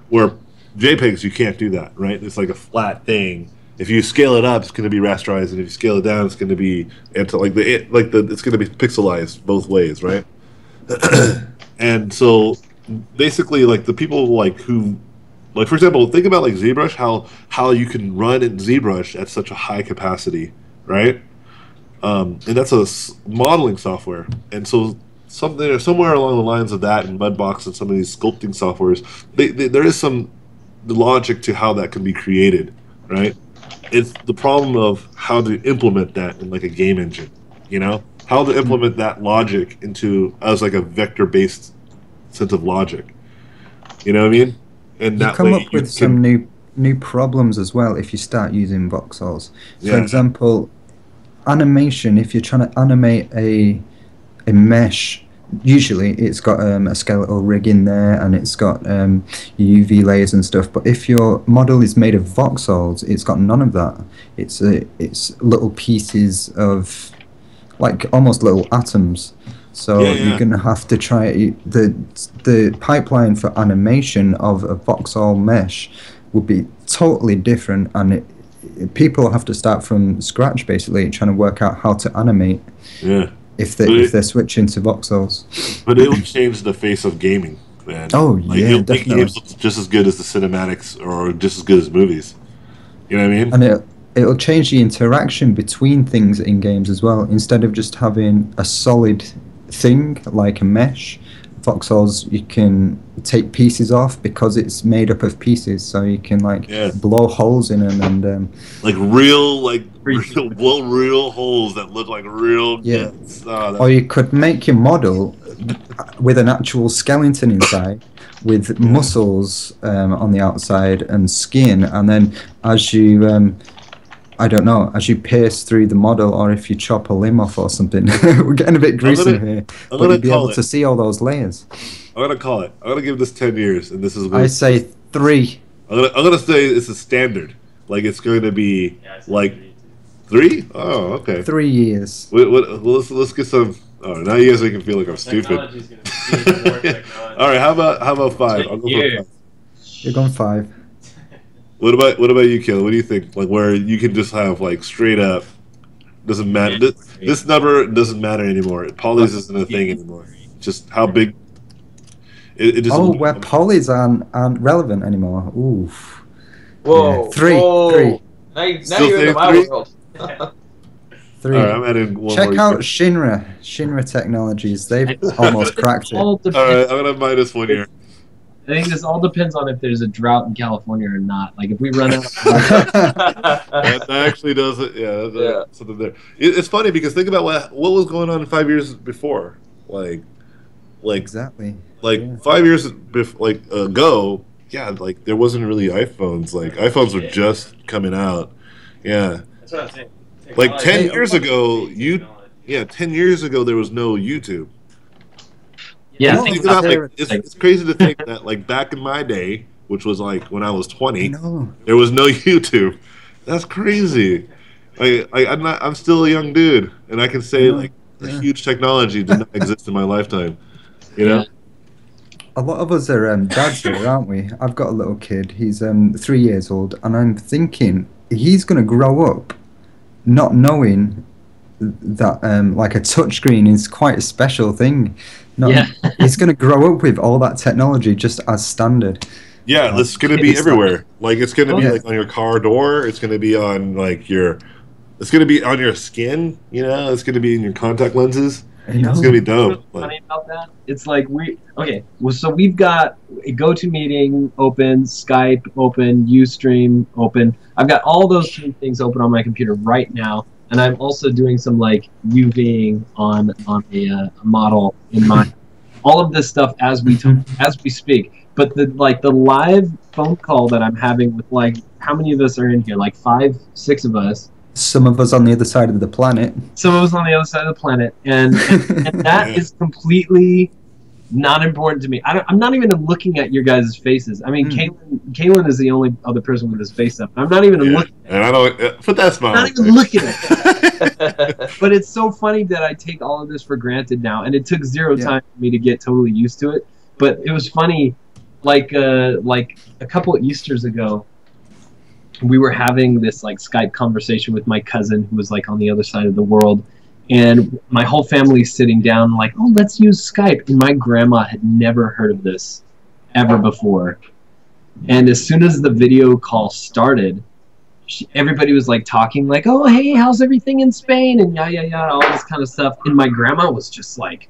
Where jpegs you can't do that right? It's like a flat thing if you scale it up it's going to be rasterized and if you scale it down it's going to be anti- like the like the it's going to be pixelized both ways right? And so basically like the people like who like for example think about like ZBrush how how you can run in ZBrush at such a high capacity right? Um, and that's a modeling software. And so something somewhere along the lines of that in Mudbox and some of these sculpting softwares they, they, there is some logic to how that can be created right it's the problem of how to implement that in like a game engine you know how to implement that logic into as like a vector based sense of logic you know what i mean and you that come up with some new new problems as well if you start using voxels. For Yeah. example, animation. If you're trying to animate a a mesh, usually it's got um, a skeletal rig in there and it's got um, UV layers and stuff. But if your model is made of voxels, it's got none of that. It's a, it's little pieces of like almost little atoms. So Yeah, yeah. you're gonna have to try the the pipeline for animation of a voxel mesh would be totally different, and it, it- people have to start from scratch basically trying to work out how to animate yeah if they But if it- they're switching to voxels. but it will change the face of gaming man Oh, like, yeah, it'll make definitely. games look just as good as the cinematics or just as good as movies you know what i mean and it it'll change the interaction between things in games as well. Instead of just having a solid thing like a mesh, voxels you can take pieces off because it's made up of pieces. So you can like Yeah. blow holes in them and um, like real like real blow real holes that look like real Yeah. Ah, or you could make your model with an actual skeleton inside with muscles um, on the outside and skin and then as you um, I don't know, as you pierce through the model or if you chop a limb off or something. We're getting a bit gruesome gonna- here. I'm But gonna you'd be able it. to see all those layers. i'm gonna call it i'm gonna give this 10 years and this is I where say three. I'm gonna, I'm gonna say it's a standard like it's going to be Yeah, I said like three, three oh okay Three years. What, what, well, let's let's get some. Oh, now you guys make me feel like I'm stupid. Gonna be more. All right, how about how about five? I'll go for Yeah. five. You're going five. What about what about you, Kill? What do you think? Like where you can just have like straight up doesn't matter. This, this number doesn't matter anymore. Polys isn't a thing anymore. Just how big. It, it just Oh, where polys aren't, aren't relevant anymore. Oof. Whoa. Yeah, three, whoa. three. Now, you- now you're in saying my three? world. Three. All right, I'm adding one Check more. out Shinra. Shinra Technologies. They've almost cracked it. All All right. I'm gonna minus one here. I think this all depends on if there's a drought in California or not. Like if we run out, of that, that actually does it. Yeah, that- Yeah. that's something there. It, it's funny because think about what what was going on five years before, like, like, exactly. like Yeah. five years bef- like ago. Yeah, like there wasn't really iPhones. Like iPhones were just coming out. Yeah, That's what I'm saying. like ten years ago, you yeah, ten years ago there was no YouTube. Yeah, Well, think Think about, like, it's, it's crazy to think that like back in my day, which was like when I was twenty, No. there was no YouTube. That's crazy. I, I I'm not I'm still a young dude, and I can say Yeah, like a huge technology did not exist in my lifetime. You know? A lot of us are um, dads here, aren't we? I've got a little kid. He's um, three years old, and I'm thinking he's going to grow up not knowing that um, like a touchscreen is quite a special thing. Not, Yeah. he's going to grow up with all that technology just as standard. Yeah, it's gonna be It's like- everywhere. Like it's gonna be Yeah. like on your car door. It's gonna be on like your. It's gonna be on your skin. You know, it's gonna be in your contact lenses. It's gonna be What's dope. funny about that? It's like we okay. Well, so we've got a GoToMeeting open, Skype open, UStream open. I've got all those three things open on my computer right now, and I'm also doing some like UVing on on a, uh, model in my. all of this stuff as we t- as we speak. But the like the live phone call that I'm having with like how many of us are in here? Like five, six of us. Some of us on the other side of the planet. Some of us on the other side of the planet, and and that Yeah. is completely not important to me. I don't, I'm not even looking at your guys' faces. I mean, Hmm. Kalen, Kalen is the only other person with his face up. I'm not even yeah. looking. And I don't. uh, Put that smile. Not even looking at But it's so funny that I take all of this for granted now, and it took zero Yeah. time for me to get totally used to it. But it was funny, like uh, like a couple of Easter's ago, we were having this like Skype conversation with my cousin who was like on the other side of the world, and my whole family's sitting down like, oh, let's use Skype, and my grandma had never heard of this ever before, and as soon as the video call started she, everybody was like talking like oh hey how's everything in spain? And yeah yeah yeah all this kind of stuff. And my grandma was just like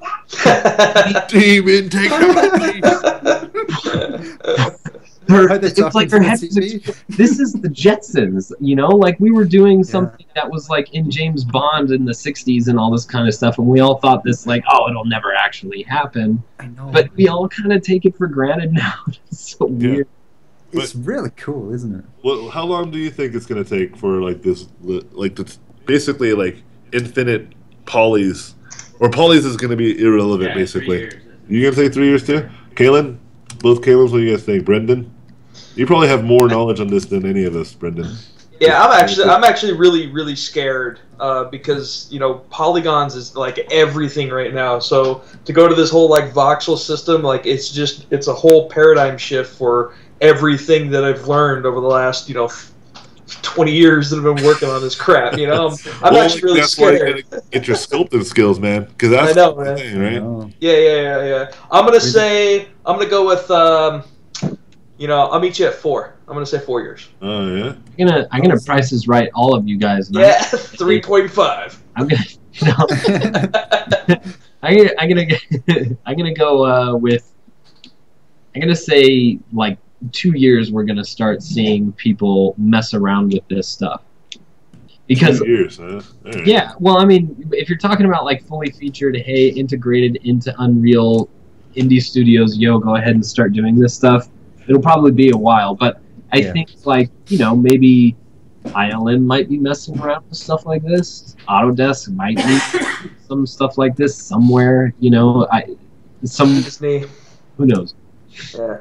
Demon technology. her, Are they it's like talking her to head the was TV? ex- this is the jetsons you know like we were doing something that was like in james bond in the 60s and all this kind of stuff and we all thought this like oh it'll never actually happen I know. but we all kind of take it for granted now it's so Yeah. weird it's really cool, isn't it? Well, how long do you think it's gonna take for like this, like the, basically like infinite polys, or polys is gonna be irrelevant Yeah, basically? years. You gonna say three years too? Kalen, both Kalens, what do you guys think? Brendan, you probably have more knowledge on this than any of us, Brendan. Yeah, I'm actually I'm actually really really scared uh, because you know polygons is like everything right now. So to go to this whole like voxel system, like it's just it's a whole paradigm shift for everything that I've learned over the last you know. 20 years that I've been working on this crap, you know. I'm, I'm Well, actually really that's why you scared. get your sculpting skills, man. Because that's I know, the man. thing, right? Yeah, yeah, yeah, yeah. I'm gonna say I'm gonna go with um, you know, I'll meet you at four. I'm gonna say four years. Oh yeah. i'm gonna i'm gonna price this right all of you guys Yeah, three point five. I'm gonna, you know, I'm gonna, I'm gonna, I'm gonna go uh, with. I'm gonna say like two years. We're gonna start seeing people mess around with this stuff because Two years, huh? Yeah. Well, I mean, if you're talking about like fully featured, hey, integrated into Unreal, indie studios, yo, go ahead and start doing this stuff. It'll probably be a while, but I Yeah. think like you know maybe ILM might be messing around with stuff like this. Autodesk might be some stuff like this somewhere. You know, I some Disney. who knows. Yeah.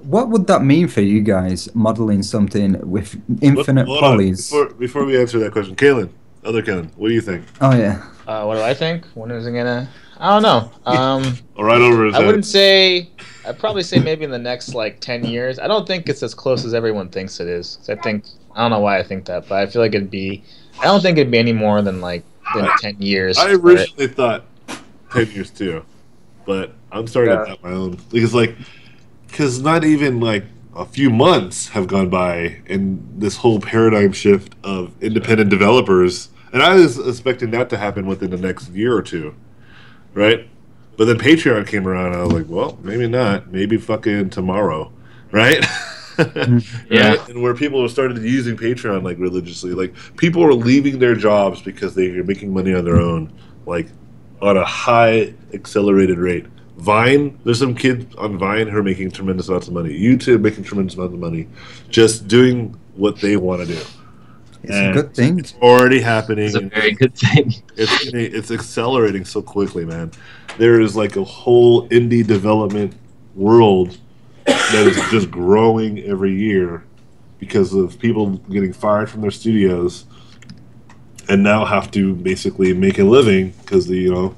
What would that mean for you guys, modeling something with infinite Hold on, polys? Before, before we answer that question, Kalen, other Kalen, what do you think? Oh yeah. Uh, what do I think? When is it gonna? I don't know. Um, All right, over his I head. wouldn't say. I'd probably say maybe in the next like ten years. I don't think it's as close as everyone thinks it is. I think I don't know why I think that, but I feel like it'd be. I don't think it'd be any more than like than I- ten years. I for it. originally thought ten years too, but I'm starting to doubt my own because like, because not even like a few months have gone by, and this whole paradigm shift of independent developers, and I was expecting that to happen within the next year or two, right? But then Patreon came around. I was like, well, maybe not. Maybe fucking tomorrow, right? Yeah. Right? And where people started using Patreon like religiously, like people were leaving their jobs because they are making money on their own, like on a high accelerated rate. Vine, there's some kids on Vine who are making tremendous amounts of money. YouTube making tremendous amounts of money, just doing what they want to do. It's And a good thing. It's already happening. It's a very good thing. it's it's accelerating so quickly, man. There is like a whole indie development world that is just growing every year because of people getting fired from their studios and now have to basically make a living because the you know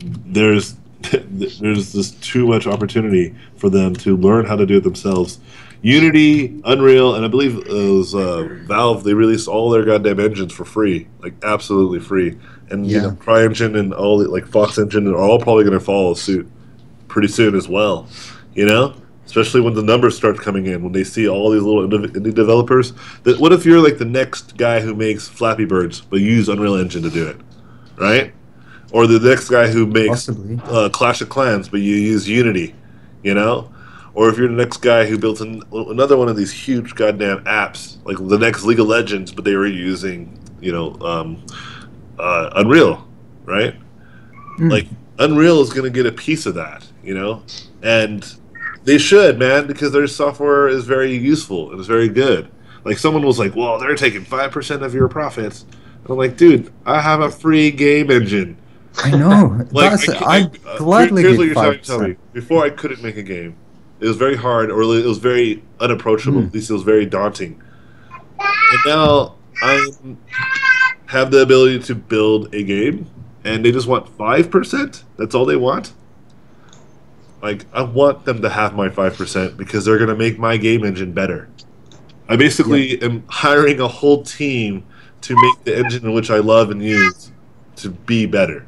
there's there's just too much opportunity for them to learn how to do it themselves. Unity, Unreal, and I believe it was uh, Valve. They released all their goddamn engines for free, like absolutely free. And you Yeah. know, CryEngine and all the, like Fox Engine are all probably going to follow suit pretty soon as well. You know, especially when the numbers start coming in, when they see all these little indie developers. That what if you're like the next guy who makes Flappy Birds but use Unreal Engine to do it, right? Or the next guy who makes uh, Clash of Clans, but you use Unity, you know? Or if you're the next guy who built an, another one of these huge goddamn apps, like the next League of Legends, but they were using, you know, um, uh, Unreal, right? Mm. Like Unreal is going to get a piece of that, you know, and they should, man, because their software is very useful and it's very good. Like someone was like, "Well, they're taking five percent of your profits." And I'm like, "Dude, I have a free game engine." I know. Like, I, I, can't- uh, gladly here's what you're trying to tell me. Before I couldn't make a game. It was very hard, or it was very unapproachable. Hmm. At least it was very daunting. And now I have the ability to build a game, and they just want five percent. That's all they want. Like I want them to have my five percent because they're gonna make my game engine better. I basically am hiring a whole team to make the engine in which I love and use to be better.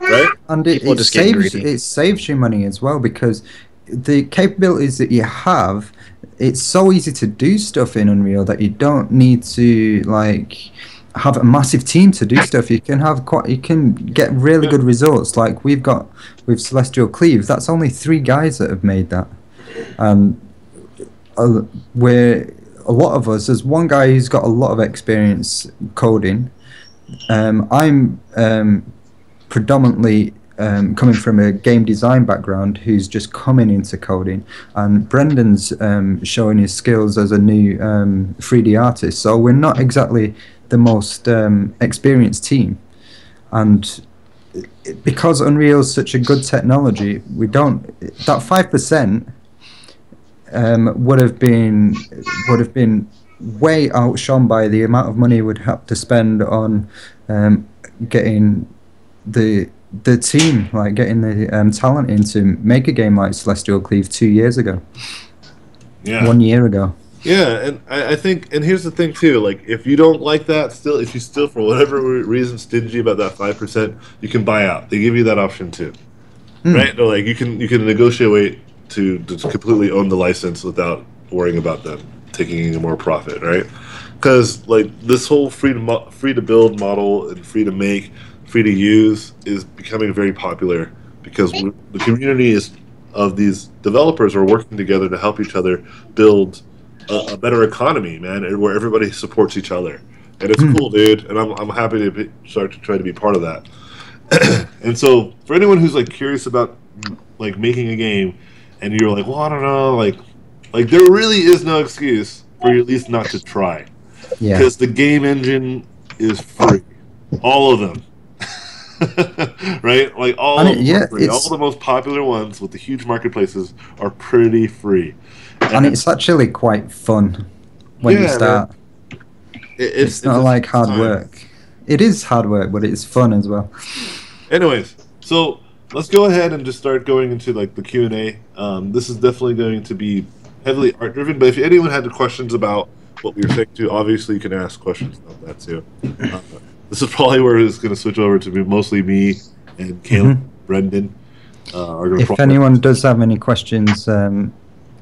Right? And it, it saves greedy. it saves you money as well because the capabilities that you have, it's so easy to do stuff in Unreal that you don't need to like have a massive team to do stuff. You can have quite you can get really Yeah. good results. Like we've got with Celestial Cleave, that's only three guys that have made that, and uh, we're a lot of us. There's one guy who's got a lot of experience coding. Um, I'm um, predominantly um, coming from a game design background who's just coming into coding, and Brendan's um, showing his skills as a new um, 3D artist. So we're not exactly the most um, experienced team, and because Unreal is such a good technology, we don't that five percent um, would have been would have been way outshone by the amount of money we'd have to spend on um, getting the the team, like getting the um, talent in to make a game like Celestial Cleave two years ago, Yeah. one year ago. Yeah, and I, I think, and here's the thing too. Like, if you don't like that, still, if you still, for whatever reason, stingy about that five percent, you can buy out. They give you that option too, Hmm. right? They're like, you can you can negotiate to, to completely own the license without worrying about them taking any more profit, right? Because like this whole free to mo- free to build model and free to make, free to use is becoming very popular because the community is of these developers are working together to help each other build a, a better economy, man, and where everybody supports each other. And it's Hmm. cool, dude. And I'm, I'm happy to be, start to try to be part of that. and so, for anyone who's like curious about like making a game, and you're like, well, I don't know, like, like there really is no excuse for you at least not to try, Yeah, because the game engine is free, all of them. right, like all, And it- them yeah, free. all the most popular ones with the huge marketplaces are pretty free. and it's actually quite fun when Yeah, you start. It- It's, not a like hard time. work. It is hard work, but it's fun as well. Anyways, so let's go ahead and just start going into like the Q and A. Um, this is definitely going to be heavily art driven. But if anyone had questions about what we were saying too, obviously you can ask questions about that too. Uh, this is probably where it's going to switch over to be mostly me and Caleb, Brendan. Uh, are gonna If anyone does have any questions um,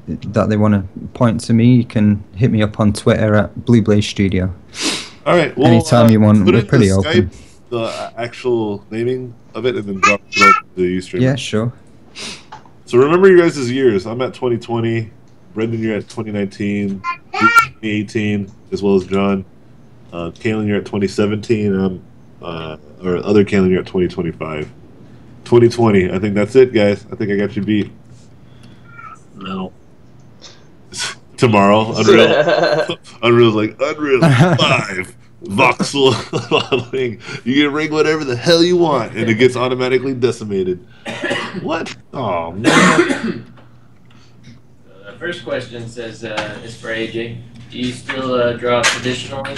that they want to point to me, you can hit me up on Twitter at Blue Blaze Studio. all right, well, anytime uh, you want, we're the pretty Skype, open. The actual naming of it, and then drop it. the Ustream. Yeah, sure. So remember you guys' years. I'm at 2020. Brendan, you're at 2019. 2018, as well as John. Uh, Kalen, you're at 2017. Um, uh, or other Kalen, you're at 2025. 2020. I think that's it, guys. I think I got you beat. No. Tomorrow, Unreal. Unreal's like Unreal Five. Voxel modeling. You can ring whatever the hell you want, and it gets automatically decimated. What? Oh man. Uh, the first question says uh, is for AJ. Do you still uh, draw traditionally?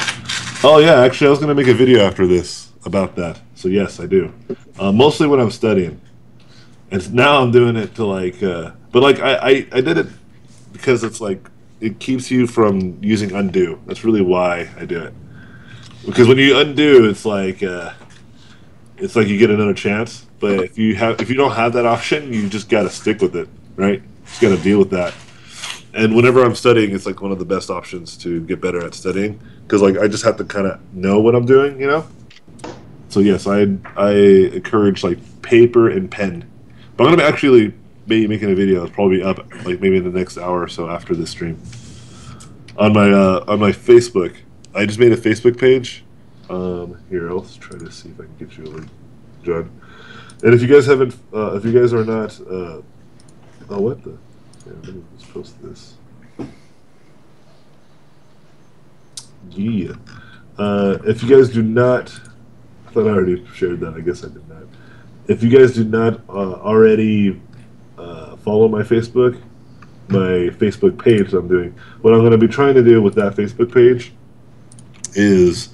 Oh yeah, actually, I was gonna make a video after this about that. So yes, I do. Uh, mostly when I'm studying, and now I'm doing it to like. Uh, but like I, I I did it because it's like it keeps you from using undo. That's really why I do it. Because when you undo, it's like uh, it's like you get another chance. But if you have if you don't have that option, you just got to stick with it, right? Just got to deal with that. And whenever I'm studying, it's like one of the best options to get better at studying because like I just have to kind of know what I'm doing, you know. So yes, I I encourage like paper and pen. But I'm gonna actually be making a video. It's probably up like maybe in the next hour or so after this stream on my uh, on my Facebook. I just made a Facebook page. Um, here, I'll try to see if I can get you a link, John. And if you guys haven't, uh, if you guys are not, uh, oh what the? Yeah, let me just post this. Yeah. Uh, if you guys do not, I thought I already shared that. I guess I did not. If you guys do not uh, already uh, follow my Facebook, my Facebook page I'm doing, what I'm going to be trying to do with that Facebook page is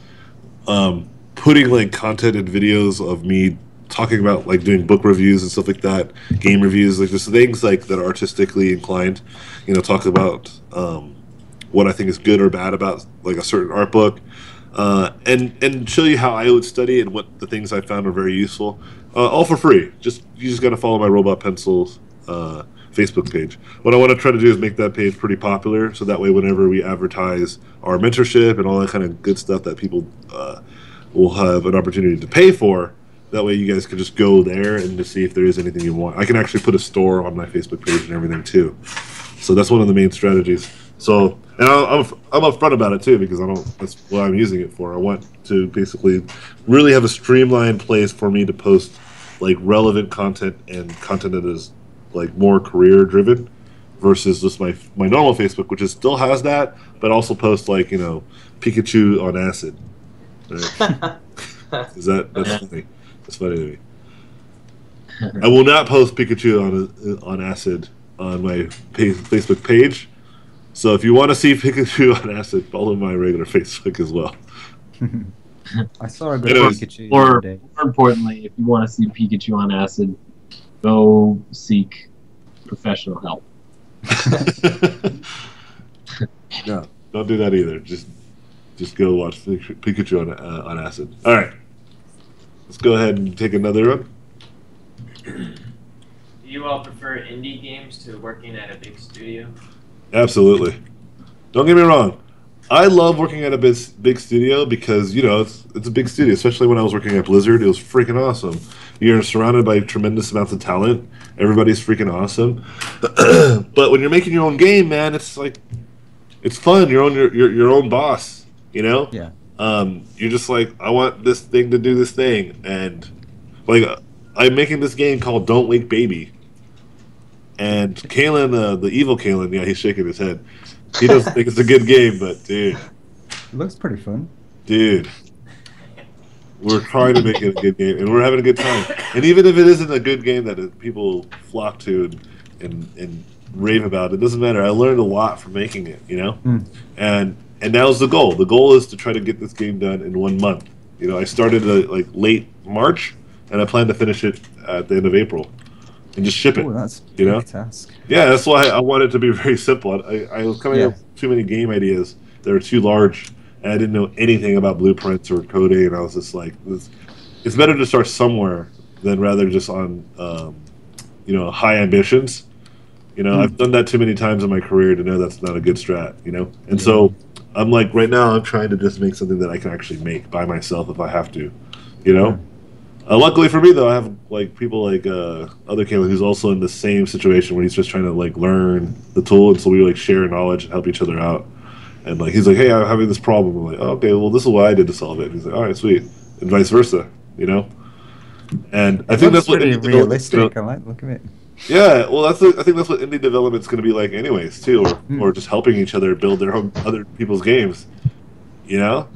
um, putting like content and videos of me talking about like doing book reviews and stuff like that, game reviews, like just things like that are artistically inclined. You know, talk about um, what I think is good or bad about like a certain art book, uh, and and show you how I would study and what the things I found are very useful, uh, all for free. Just you just got to follow my Robot Pencils uh, Facebook page. What I want to try to do is make that page pretty popular, so that way whenever we advertise our mentorship and all that kind of good stuff that people uh, will have an opportunity to pay for. That way, you guys can just go there and to see if there is anything you want. I can actually put a store on my Facebook page and everything too. So that's one of the main strategies. So, and I- I'm I'm upfront about it too because I don't. That's what I'm using it for. I want to basically really have a streamlined place for me to post like relevant content and content that is like more career driven versus just my my normal Facebook, which is still has that, but also post like you know Pikachu on acid. Right? is that that's funny? That's funny to me. I will not post Pikachu on uh, on acid on my Facebook page. So if you want to see Pikachu on acid, follow my regular Facebook as well. I saw a good Anyways, Pikachu the Or more importantly, if you want to see Pikachu on acid, go seek professional help. no, don't do that either. Just just go watch Pikachu on uh, on acid. All right, let's go ahead and take another one. Do you all prefer indie games to working at a big studio? Absolutely. Don't get me wrong. I love working at a big, big studio because you know it's it's a big studio. Especially when I was working at Blizzard, it was freaking awesome. You're surrounded by tremendous amounts of talent. Everybody's freaking awesome. but when you're making your own game, man, it's like it's fun. You're on your your, your own boss. You know. Yeah. Um, you're just like I want this thing to do this thing, and like I'm making this game called Don't Wake Baby. And Kalen, uh, the evil Kalen, yeah, he's shaking his head. He doesn't think it's a good game, but dude, It looks pretty fun. dude, we're trying to make it a good game, and we're having a good time. And even if it isn't a good game that people flock to and, and and rave about, it doesn't matter. I learned a lot from making it, you know. Hmm. And and now's the goal. The goal is to try to get this game done in one month. You know, I started uh, like late March, and I plan to finish it at the end of April, and just ship it. Oh, that's you know? task. Yeah, that's why I wanted it to be very simple. I, I was coming Yeah. up with too many game ideas that were too large, and I didn't know anything about blueprints or coding, and I was just like, this, it's better to start somewhere than rather just on, um, you know, high ambitions. You know, Hmm. I've done that too many times in my career to know that's not a good strat. You know, and so I'm like, right now, I'm trying to just make something that I can actually make by myself if I have to. You know, Uh, luckily for me, though, I have like people like uh, other Kalen who's also in the same situation where he's just trying to like learn the tool, and so we like share knowledge and help each other out. And like he's like, "Hey, I'm having this problem." I'm like, oh, "Okay, well, this is what I did to solve it." And he's like, "All right, sweet," and vice versa, you know. And I think that's, what pretty indie development- realistic. I like look of it. Yeah, well, that's I think that's what indie development's going to be like, anyways, too, or, Hmm. or just helping each other build their own other people's games. You know?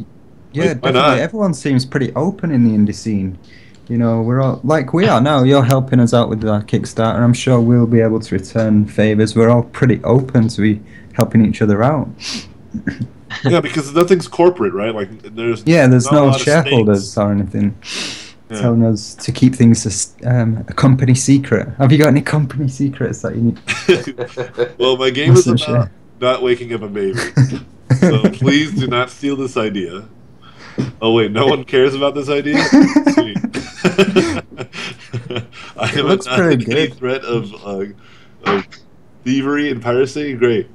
Yeah, Like, definitely. Everyone seems pretty open in the indie scene. You know, we're all like we are now. You're helping us out with our Kickstarter. I'm sure we'll be able to return favors. We're all pretty open to be helping each other out. yeah, because nothing's corporate, right? Like, there's Yeah, there's no shareholders or anything Yeah. telling us to keep things as um, a company secret. Have you got any company secrets that you need? well, my game is about not waking up a baby, so please do not steal this idea. Oh wait, no one cares about this idea. Sweet. I am looks not pretty any threat of, uh, of thievery and piracy. Great.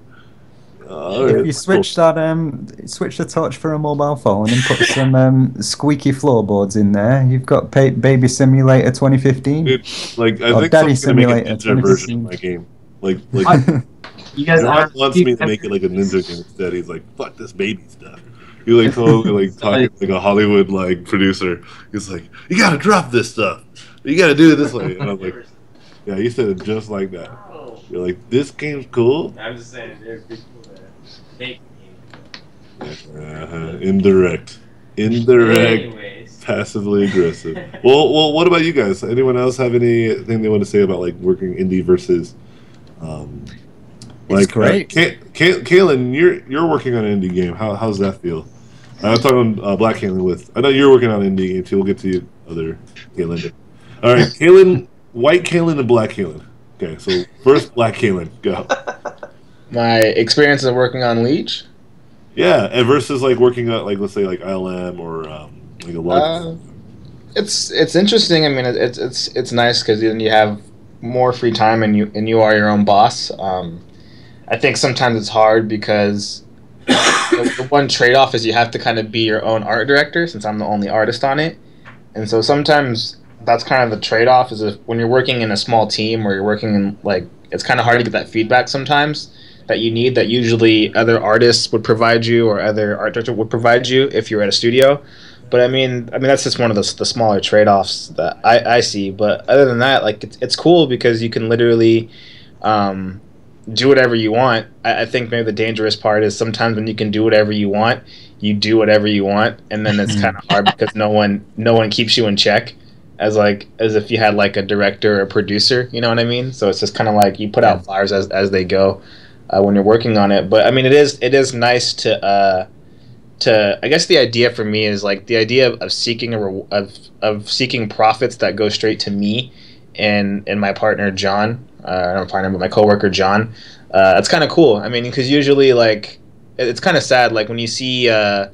Uh, If you switch that, um, switch the torch for a mobile phone and put some um, squeaky floorboards in there, you've got pa- Baby Simulator 2015. Dude, like I Oh, think Daddy someone's gonna make a Simulator ninja version of 2015. my game. Like, like I- You guys John are wants me to make it like a ninja game instead. He's like, "Fuck this baby stuff." He like totally like talking like a Hollywood like producer. He's like, "You gotta drop this stuff. You gotta do it this way." And I'm like, "Yeah, you said it just like that." You're like, "This game's cool." I'm just saying, there's people that. Uh-huh. Indirect, indirect, Anyways. passively aggressive. Well, well, what about you guys? Anyone else have anything they want to say about like working indie versus? Um, like, great. Uh, Ka- Ka- Kalen, you're you're working on an indie game. How how's that feel? I'm talking uh, Black Kalen with. I know you're working on indie game too. We'll get to you, other Kalen. All right, Kalen, White Kalen and Black Kalen. Okay, so first Black Kalen, go. My experience of working on Leech. Yeah, and versus like working at like let's say like ILM or um, like a large. Uh, it's it's interesting. I mean, it, it's it's it's nice because then you have more free time and you and you are your own boss. Um, I think sometimes it's hard because the, one trade off is you have to kind of be your own art director since I'm the only artist on it, and so sometimes that's kind of the trade off is if when you're working in a small team or you're working in like it's kind of hard to get that feedback sometimes that you need that usually other artists would provide you or other art director would provide you if you're at a studio. But I mean, I mean that's just one of the, the smaller trade offs that I, I see. But other than that, like it's, it's cool because you can literally um, do whatever you want. I, I think maybe the dangerous part is sometimes when you can do whatever you want, you do whatever you want, and then it's kind of hard because no one no one keeps you in check. As like as if you had like a director or a producer, you know what I mean? So it's just kind of like you put out fires as, as they go uh, when you're working on it. But I mean, it is it is nice to uh, to I guess the idea for me is like the idea of, of seeking a re- of of seeking profits that go straight to me and and my partner John, uh, not partner but my coworker John. Uh, that's kind of cool. I mean, because usually like it's kind of sad like when you see. Uh,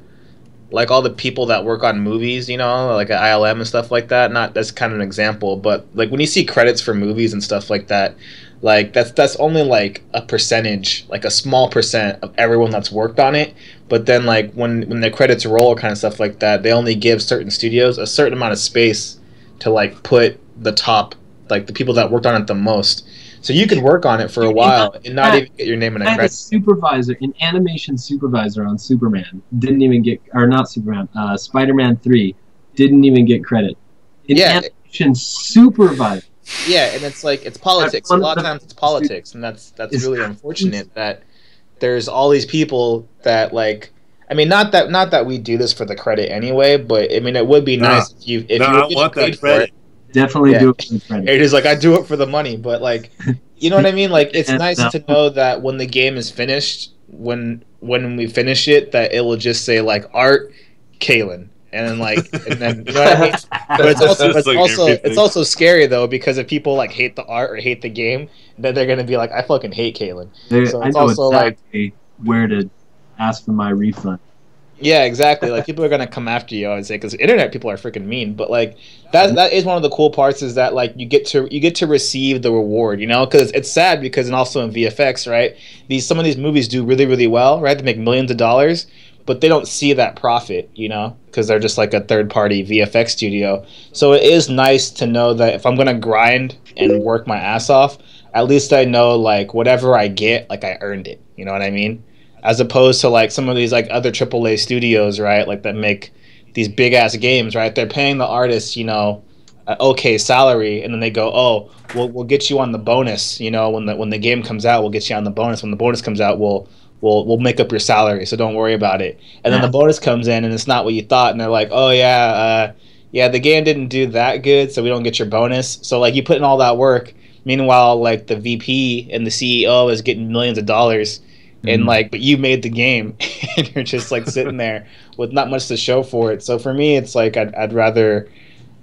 like all the people that work on movies, you know, like at ILM and stuff like that. Not that's kind of an example, but like when you see credits for movies and stuff like that, like that's that's only like a percentage, like a small percent of everyone that's worked on it. But then like when when the credits roll, kind of stuff like that, they only give certain studios a certain amount of space to like put the top, like the people that worked on it the most. So you can work on it for a while and not even get your name in I a had a credit. supervisor, an animation supervisor on Superman. Didn't even get, or not Superman, uh, Spider-Man Three. Didn't even get credit. An Yeah. animation supervisor. Yeah, and it's like it's politics. A lot of of times it's politics, and that's that's really unfortunate that there's all these people that like. I mean, not that not that we do this for the credit anyway, but I mean, it would be Nah. nice if you if no, you were I getting want paid that for it. Credit. Definitely Yeah. do it for the credit. It is like I do it for the money, but like, you know what I mean? Like, it's Yeah, nice no. to know that when the game is finished, when when we finish it, that it will just say like art, Kalen, and then like, and then you know what I mean? But it's also it's like also everything. it's also scary though because if people like hate the art or hate the game, then they're gonna be like, I fucking hate Kalen. There- So I it's know also like- exactly where to ask for my refund. Yeah, exactly. Like people are gonna come after you. I would say because internet people are freaking mean. But like that that is one of the cool parts is that like you get to you get to receive the reward. You know, because it's sad because and also in VFX, right? These some of these movies do really really well, right? They make millions of dollars, but they don't see that profit, you know, because they're just like a third party VFX studio. So it is nice to know that if I'm gonna grind and work my ass off, at least I know like whatever I get, like I earned it. You know what I mean? As opposed to like some of these like other AAA studios, right? Like that make these big ass games, right? They're paying the artists, you know, an okay salary, and then they go, "Oh, we'll we'll get you on the bonus." You know, when the when the game comes out, we'll get you on the bonus. When the bonus comes out, we'll we'll we'll make up your salary, so don't worry about it. And then the bonus comes in, and it's not what you thought, and they're like, "Oh yeah, uh, yeah, the game didn't do that good, so we don't get your bonus." So like you put in all that work. Meanwhile, like the VP and the CEO is getting millions of dollars, and Mhm. like, but you made the game, and you're just like sitting there with not much to show for it. So for me, it's like I'd, I'd rather,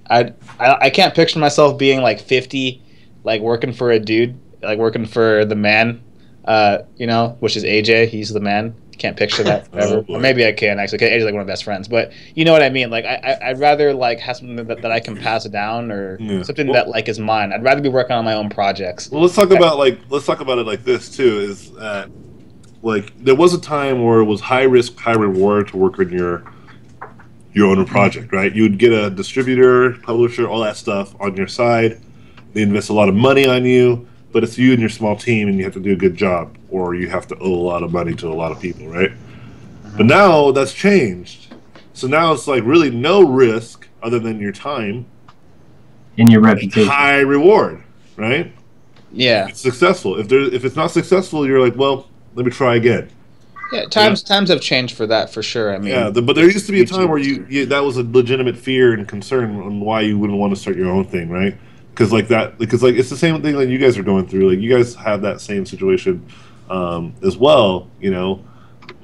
I'd, I I can't picture myself being like 50, like working for a dude, like working for the man, uh, you know, which is AJ. He's the man. Can't picture that forever. Oh, or maybe I can actually. 'cause AJ's like one of my best friends, but you know what I mean. Like I, I I'd rather like have something that, that I can pass down or Yeah. something Well- that like is mine. I'd rather be working on my own projects. Well, let's talk about like let's talk about it like this too. Is that like there was a time where it was high risk, high reward to work on your your own project, right? You'd get a distributor, publisher, all that stuff on your side. They invest a lot of money on you, but it's you and your small team, and you have to do a good job, or you have to owe a lot of money to a lot of people, right? But uh-huh. now that's changed. So now it's like really no risk other than your time, and your reputation. high reward, right? Yeah. it's successful. If there if it's not successful, you're like, well, let me try again. Yeah. Times times have changed for that for sure. I mean. Yeah, the, but there used to be a time where you, you that was a legitimate fear and concern on why you wouldn't want to start your own thing, right? Because like that, because like it's the same thing that you guys are going through. Like you guys have that same situation um, as well, you know,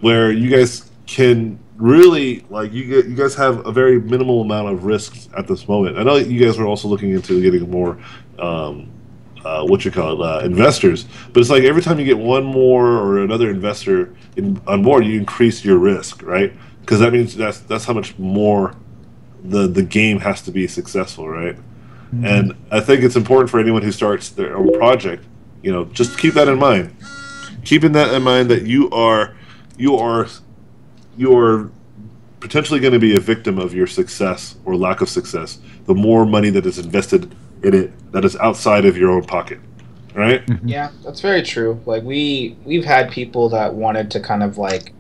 where you guys can really like you get you guys have a very minimal amount of risks at this moment. I know you guys were also looking into getting more. Um, uh, what you call it, uh, investors. But it's like every time you get one more or another investor in, on board, you increase your risk, right? Because that means that's that's how much more the the game has to be successful, right? And I think it's important for anyone who starts their own project, you know, just keep that in mind. Keeping that in mind that you are you are you are potentially going to be a victim of your success or lack of success. The more money that is invested in it that is outside of your own pocket, right? Mm-hmm. Yeah, that's very true. Like we we've had people that wanted to kind of like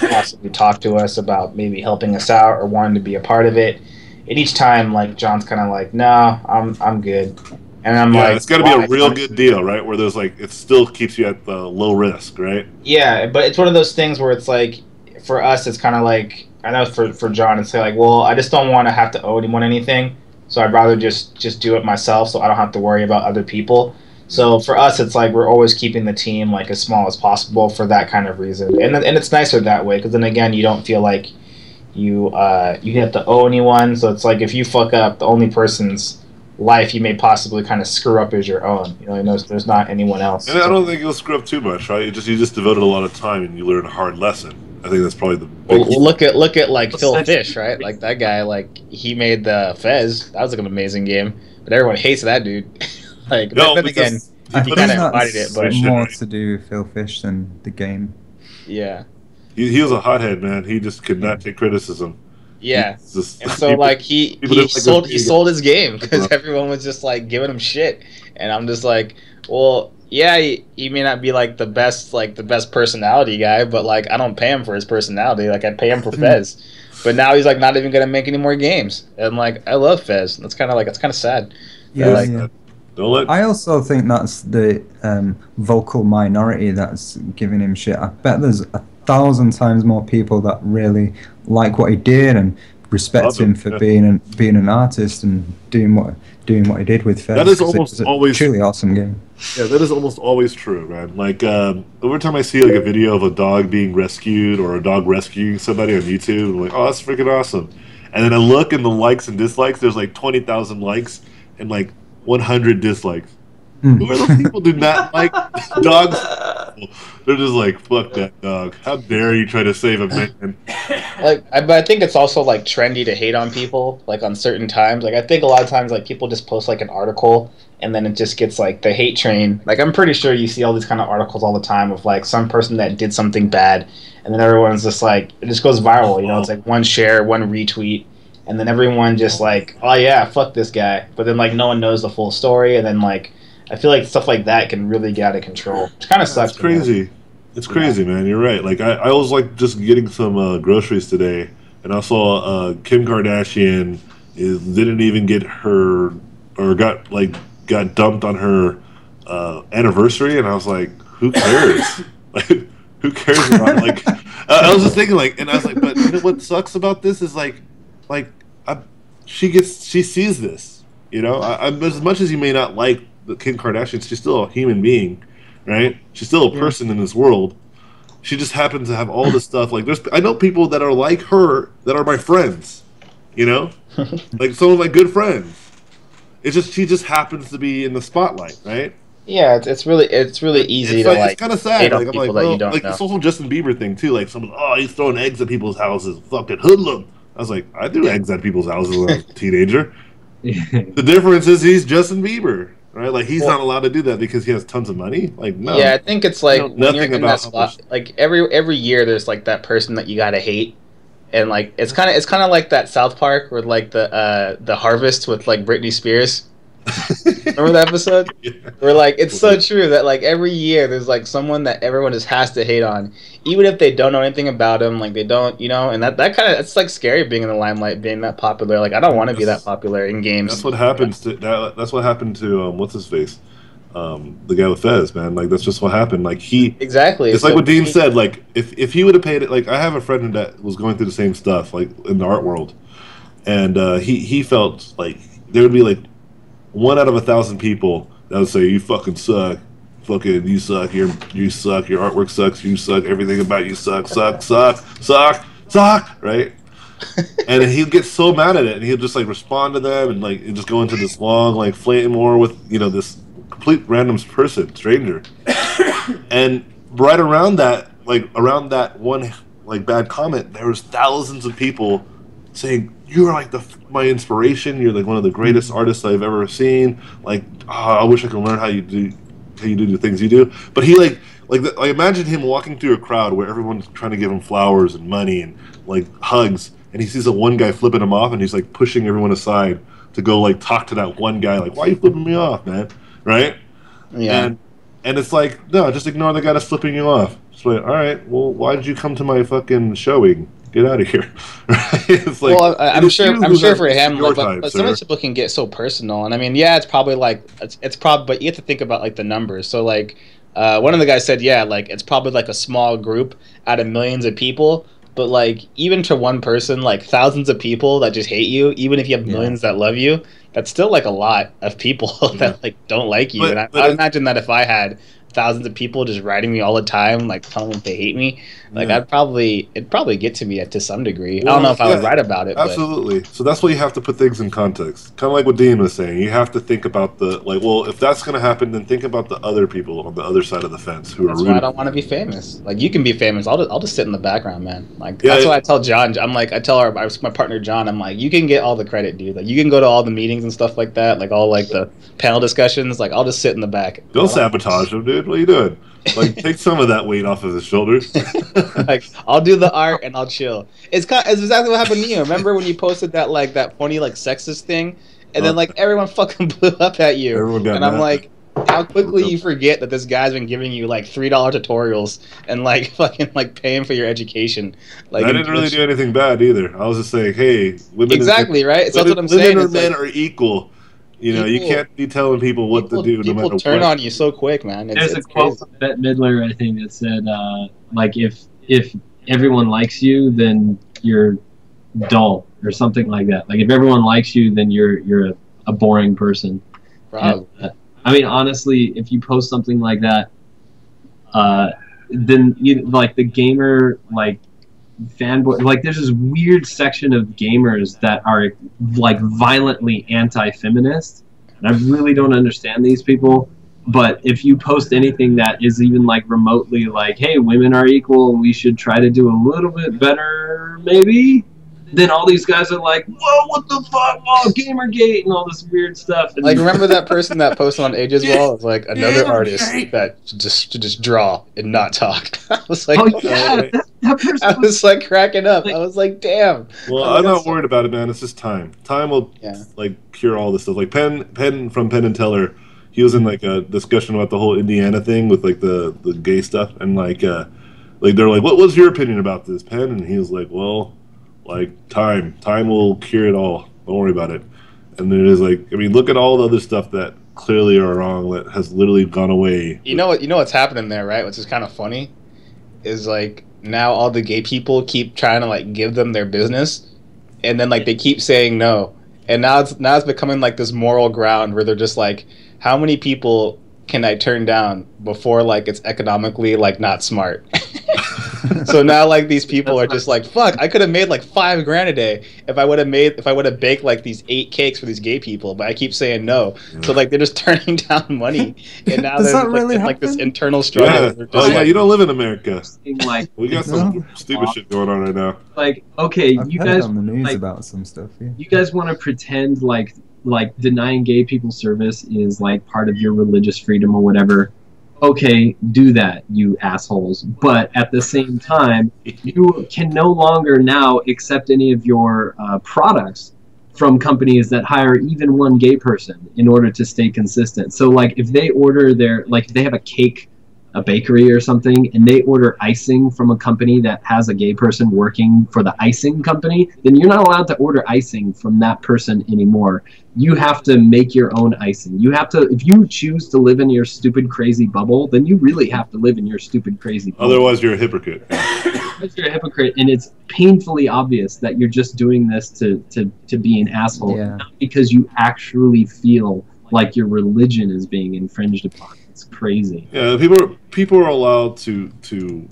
possibly talk to us about maybe helping us out or wanting to be a part of it. And each time, like John's kind of like, "No, I'm I'm good," and I'm yeah, like, it's got to be a real good deal, right? Where there's like it still keeps you at the low risk, right? Yeah, but it's one of those things where it's like, for us, it's kind of like I know for for John, it's like, well, I just don't want to have to owe anyone anything, so I'd rather just just do it myself, so I don't have to worry about other people. So for us, it's like we're always keeping the team like as small as possible for that kind of reason, and and it's nicer that way because then again, you don't feel like you uh you have to owe anyone. So it's like if you fuck up, the only person's life you may possibly kind of screw up is your own. You know, there's, there's not anyone else. And I don't think you'll screw up too much, right? You just you just devoted a lot of time and you learn a hard lesson. I think that's probably the Well, well, look at look at like Phil That's- Fish, right? Like that guy, like he made the Fez. That was like an amazing game, but everyone hates that dude. like No, then again, I he think kind of that's invited it, but Fish. more to do with Phil Fish than the game. yeah, he, he was a hothead, man. He just could not take criticism. yeah. Just- And so people- like he people he like sold he sold his game because everyone was just like giving him shit, and I'm just like, well, yeah, he, he may not be like the best like the best personality guy, but like I don't pay him for his personality. Like I pay him for Fez. But now he's like not even gonna make any more games, and like I love Fez. That's kind of like it's kind of sad. Yeah, like yeah. don't let I also think that's the um, vocal minority that's giving him shit. I bet there's a thousand times more people that really like what he did and respect him him, for yeah. being an, being an artist and doing what doing what he did with Fez. That is almost it's a always- truly awesome game. Yeah, that is almost always true, man. Like um, every time I see like a video of a dog being rescued or a dog rescuing somebody on YouTube, I'm like, oh, that's freaking awesome. And then I look in the likes and dislikes. There's like twenty thousand likes and like one hundred dislikes. Mm. Who are those people who do not like dogs people. They're just like, fuck that dog. How dare you try to save a man? like I, but I think it's also like trendy to hate on people like on certain times. Like I think a lot of times like people just post like an article and then it just gets like the hate train. Like I'm pretty sure you see all these kind of articles all the time of like some person that did something bad and then everyone's just like it just goes viral, you know, it's like one share, one retweet and then everyone just like, "Oh yeah, fuck this guy." But then like no one knows the full story and then like I feel like stuff like that can really get out of control. It kind of sucks. It's crazy. It's crazy, man. You're right. Like I, I was like just getting some uh, groceries today, and I saw uh, Kim Kardashian is didn't even get her or got like got dumped on her uh, anniversary, and I was like, who cares? like, who cares about like? I I was just thinking like, and I was like, but you know what sucks about this is like, like I, she gets she sees this, you know. I, I, as much as you may not like The kim Kardashian, she's still a human being, right? She's still a person in this world. She just happens to have all this stuff. Like there's, I know people that are like her that are my friends, you know, like some of my good friends. It's just she just happens to be in the spotlight, right? Yeah, it's, it's really it's really easy it's to like, like it's kind of sad. Like I'm people like, that you well, don't like know. this whole Justin Bieber thing too. Like someone, oh, he's throwing eggs at people's houses. Fucking hoodlum. I was like, I threw eggs at people's houses when I was a teenager. The difference is he's Justin Bieber, right? Like he's Well- not allowed to do that because he has tons of money. Like no, Yeah, I think it's like know when you're nothing in about that spot. Like every every year, there's like that person that you gotta hate, and like it's kind of it's kind of like that South Park with like the uh the Harvest with like Britney Spears. Remember that episode? Yeah. Where like it's so true that like every year there's like someone that everyone just has to hate on, even if they don't know anything about him. Like they don't, you know, and that that kind of it's like scary being in the limelight, being that popular. Like I don't want to be that popular in games. That's what happens to that, that's what happened to um, what's his face, um, the guy with Fez, man. Like that's just what happened. Like he, Exactly. it's So like what Dean he- said. Like if if he would have paid it, like I have a friend that was going through the same stuff, like in the art world, and uh, he he felt like there would be like one out of a thousand people that would say you fucking suck. Fucking you suck. Your you suck. Your artwork sucks. You suck. Everything about you suck. Suck. Suck. Suck. Suck. Right. and he'd get so mad at it, and he'd just like respond to them, and like just go into this long like flame war with you know this complete random person, stranger. and right around that, like around that one like bad comment, there was thousands of people saying you're like the my inspiration. You're like one of the greatest artists I've ever seen. Like, ah, I wish I could learn how you do how you do the things you do. But he like like the, I imagine him walking through a crowd where everyone's trying to give him flowers and money and like hugs, and he sees a one guy flipping him off, and he's like pushing everyone aside to go like talk to that one guy. Like, why are you flipping me off, man? Right? Yeah. And and it's like, no, just ignore the guy that's flipping you off. Just like, all right, well, why did you come to my fucking showing? Get out of here. Right? it's like, well, I, I'm sure. I'm sure for him, your like, but, time, but sir. some of people can get so personal, and I mean, yeah, it's probably like it's, it's probably, but you have to think about like the numbers. So like, uh, one of the guys said, yeah, like it's probably like a small group out of millions of people. But like, even to one person, like thousands of people that just hate you, even if you have Yeah. millions that love you, that's still like a lot of people Yeah. that like don't like you. But- and I, I imagine that if I had thousands of people just writing me all the time, like telling them they hate me, like Yeah. I'd probably it'd probably get to me to some degree. I don't know if I would yeah, write about it, but Absolutely. So that's why you have to put things in context. Kind of like what Dean was saying. You have to think about the like. Well, if that's going to happen, then think about the other people on the other side of the fence who that's are why I don't want to be famous. Like you can be famous. I'll just, I'll just sit in the background, man. Like Yeah, that's why I tell John. I'm like I tell our my partner John. I'm like you can get all the credit, dude. Like you can go to all the meetings and stuff like that. Like all like the panel discussions. Like I'll just sit in the back. Don't sabotage him, dude. What are you doing? Like, take some of that weight off of his shoulders. like I'll do the art and I'll chill. It's kind. It's exactly what happened to you. Remember when you posted that like that funny like sexist thing, and then Oh. like everyone fucking blew up at you. Everyone got and I'm mad. like, how quickly you forget that this guy's been giving you like three dollar tutorials and like fucking like paying for your education. Like I didn't really do anything bad either. I was just saying, hey, women exactly right. So that's what I'm women saying. or It's men like, are equal. You know, you can't be telling people what people, to do no people matter turn what. on you so quick, man. It's, There's a it's quote from Bette Midler, I think, that said, uh, like, if if everyone likes you, then you're dull or something like that. Like, if everyone likes you, then you're you're a, a boring person. Probably. And, uh, I mean, honestly, if you post something like that, uh, then you like the gamer like fanboy like there's this weird section of gamers that are like violently anti-feminist. And i really don't understand these people But if you post anything that is even like remotely like, hey, women are equal we should try to do a little bit better, maybe, then all these guys are like, whoa, what the fuck? Oh, Gamergate and all this weird stuff. And Like remember that person that posted on AJ's wall? It's like another Yeah, artist that just should just draw and not talk. I was like, oh, yeah, that, that person I was was like cracking up. I was like, damn. Well, Oh, I'm not worried about it, man. It's just time. Time will Yeah. like cure all this stuff. Like Penn, Penn from Penn and Teller, he was in like a discussion about the whole Indiana thing with like the the gay stuff, and like uh, like they're like, "What was your opinion about this, Penn?" And he was like, "Well, like time, time will cure it all. Don't worry about it." And then it is like, I mean, look at all the other stuff that clearly are wrong that has literally gone away. You know what? You know what's happening there, right? Which is kind of funny, is like now all the gay people keep trying to like give them their business, and then like they keep saying no, and now it's now it's becoming like this moral ground where they're just like, how many people can I turn down before like it's economically like not smart? so now like these people are just like fuck i could have made like five grand a day if i would have made if i would have baked like these eight cakes for these gay people but i keep saying no so like they're just turning down money and now Does there's that like, really like this internal struggle Yeah. They're Oh yeah, like- you don't live in America. like, We got some No. stupid shit going on right now. like, okay, I've you guys on the news like- about some stuff. Yeah. you guys want to pretend like like denying gay people service is like part of your religious freedom or whatever okay do that you assholes. But at the same time you can no longer now accept any of your uh, products from companies that hire even one gay person in order to stay consistent. So like if they order their like if they have a cake a bakery or something and they order icing from a company that has a gay person working for the icing company, then you're not allowed to order icing from that person anymore. You have to make your own icing. You have to if you choose to live in your stupid crazy bubble, then you really have to live in your stupid crazy bubble. Otherwise, you're a hypocrite. Otherwise you're a hypocrite and it's painfully obvious that you're just doing this to to, to be an asshole, Yeah. not because you actually feel like your religion is being infringed upon. It's crazy. Yeah, people are, people are allowed to to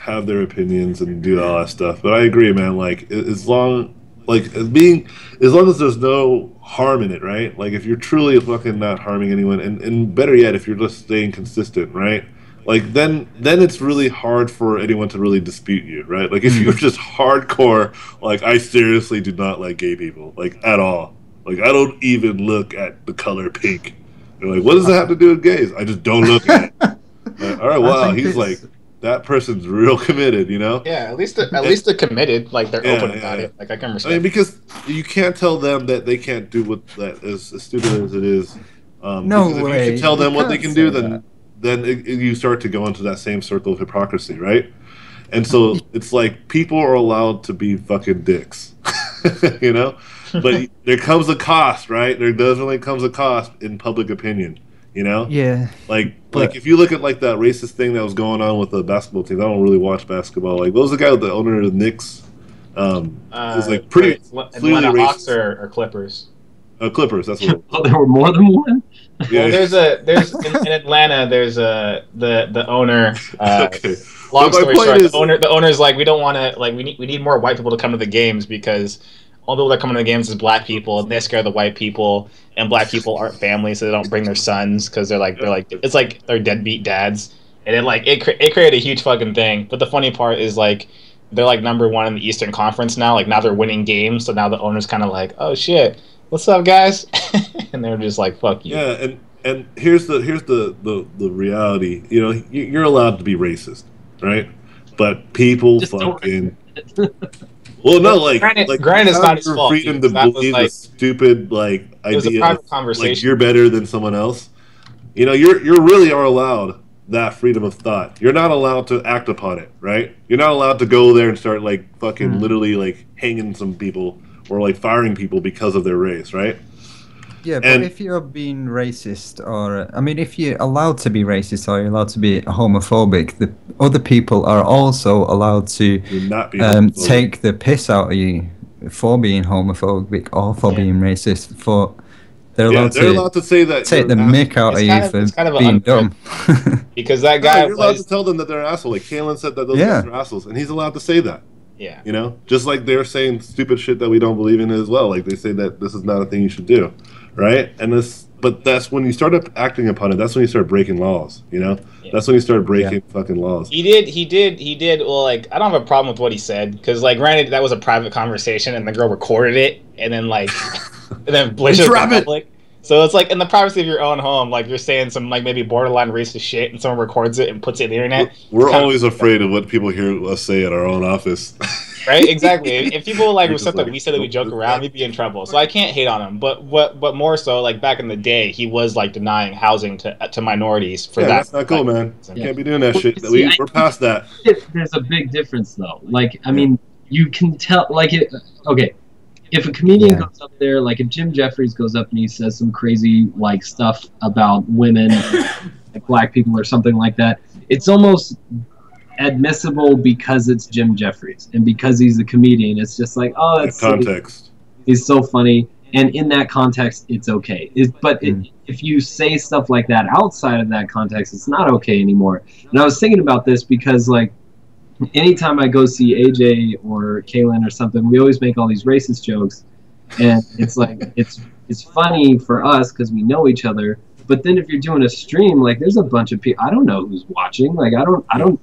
have their opinions and do all that stuff. But I agree, man. Like a- as long like as being as long as there's no harm in it, right? Like if you're truly fucking not harming anyone, and and better yet, if you're just staying consistent, right? Like then then it's really hard for anyone to really dispute you, right? Like if hmm. you're just hardcore, like I seriously do not like gay people, like at all. Like I don't even look at the color pink. They're like, what does that have to do with gays? I just don't look at it. Like, all right, I wow, he's like that person's real committed, you know? yeah at least they're, at least they're committed like they're Yeah, open about yeah. it like i can respect. I mean, because you can't tell them that they can't do what that as, as stupid as it is. Um, No because if way. you can tell them You what they can't do, say then then it, it- you start to go into that same circle of hypocrisy, right? And so it's like people are allowed to be fucking dicks, you know. But there comes a cost, right? There definitely comes a cost in public opinion, you know. Yeah. Like, But- like if you look at like that racist thing that was going on with the basketball team, I don't really watch basketball. Like, what was the guy with the owner of the Knicks? Um, it was like pretty clearly Atlanta racist. Hawks or, or Clippers. Uh, Clippers. That's what. It Oh, there were more than one. was. Well, Yeah. there's a there's in, in Atlanta. There's a the the owner. Uh, okay. Long But story short, is- the owner the owner's like, we don't want to like we need we need more white people to come to the games because all the people that come to the games is black people and they scare the white people and black people aren't family so they don't bring their sons because they're like they're like it's like they're deadbeat dads and it like it cre- it created a huge fucking thing. But the funny part is like they're like number one in the Eastern Conference now. Like now they're winning games, so now the owner's kind of like, oh shit, what's up guys? and they're just like, fuck you. Yeah, and and here's the here's the the, the reality. You know, you- you're allowed to be racist, right? But people Just don't- fucking. Well, no, like, Granted- like granted, it's not his fault, freedom because to that was, a like- stupid like It was a idea, of, conversation. like you're better than someone else. You know, you're you really are allowed that freedom of thought. You're not allowed to act upon it, right? You're not allowed to go there and start like fucking Mm. literally like hanging some people or like firing people because of their race, right? Yeah, but if you're being racist, or I mean, if you're allowed to be racist or you're allowed to be homophobic, the other people are also allowed to not be um, take the piss out of you for being homophobic or for being racist. For they're Yeah, allowed they're to allowed to say that. take the an mick out of you of- for it's kind of being unfair- dumb. Because that guy No, you're allowed was to tell them that they're an asshole. Like Kalen said that those Yeah. guys are assholes, and he's allowed to say that. yeah. You know, just like they're saying stupid shit that we don't believe in as well. Like they say that this is not a thing you should do, right? And this but that's when you start up acting upon it. That's when you start breaking laws. You know, Yeah. that's when you start breaking fucking laws. He did. He did. He did. Well, like I don't have a problem with what he said because, like, granted, that was a private conversation, and the girl recorded it, and then like, and then published it to the public. So it's like in the privacy of your own home, like you're saying some like maybe borderline racist shit, and someone records it and puts it in the internet. We're Kind of- always afraid of what people hear us say at our own office. right? Exactly. if, if people like were stuff that like, we said that we joke around, we'd be in trouble. So I can't hate on him. But what? But more so, like back in the day, he was like denying housing to to minorities for yeah, that. that's not cool, man. Yeah. Can't be doing that shit. See, We, I- we're past that. there's a big difference though. Like, I mean, you can tell. Like, it. Okay, if a comedian Yeah. goes up there, like if Jim Jeffries goes up and he says some crazy like stuff about women, like black people or something like that, it's almost admissible because it's Jim Jeffries and because he's a comedian. It's just like, oh, that's. Context. He's so funny, and in that context, it's okay. It, but it, hmm. if you say stuff like that outside of that context, it's not okay anymore. And I was thinking about this because, like, anytime I go see AJ or Kalen or something, we always make all these racist jokes, and it's like it's it's funny for us because we know each other. But then if you're doing a stream, like, there's a bunch of people I don't know who's watching. Like, I don't, I don't,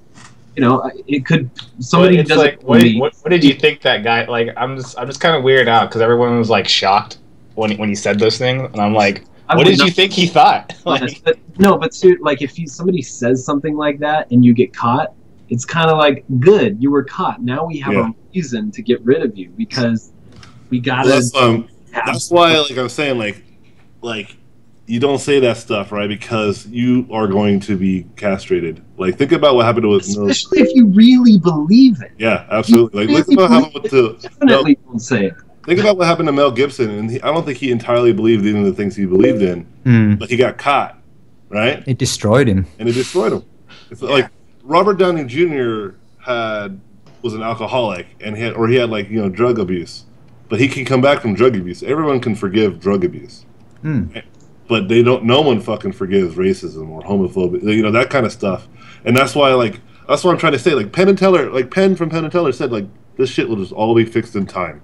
you know, it could somebody it's doesn't like, know what, me. what, what did you think that guy? Like, I'm just, I'm just kind of weirded out because everyone was like shocked when he, when he said those things, and I'm like, I what would did you think he thought? Like, but no, but ser- like if you, somebody says something like that and you get caught, it's kind of like good, you were caught. Now we have Yeah. a reason to get rid of you because we gotta. That's, um, that's why, like I'm saying, like, like you don't say that stuff, right? Because you are going to be castrated. Like, think about what happened with. especially if you really believe it. Yeah, absolutely. Like, You look about what happened with the. Mel, Definitely don't say it. think about what happened to Mel Gibson, and he, I don't think he entirely believed in the things he believed in, Hmm. but he got caught, right? It destroyed him. and it destroyed him. It's like Robert Downey Jr. had was an alcoholic and he had or he had like you know drug abuse, but he can come back from drug abuse. Everyone can forgive drug abuse, Hmm. But they don't. No one fucking forgives racism or homophobia, you know that kind of stuff. And that's why like that's what I'm trying to say. Like Penn and Teller, like Penn from Penn and Teller said, like this shit will just all be fixed in time,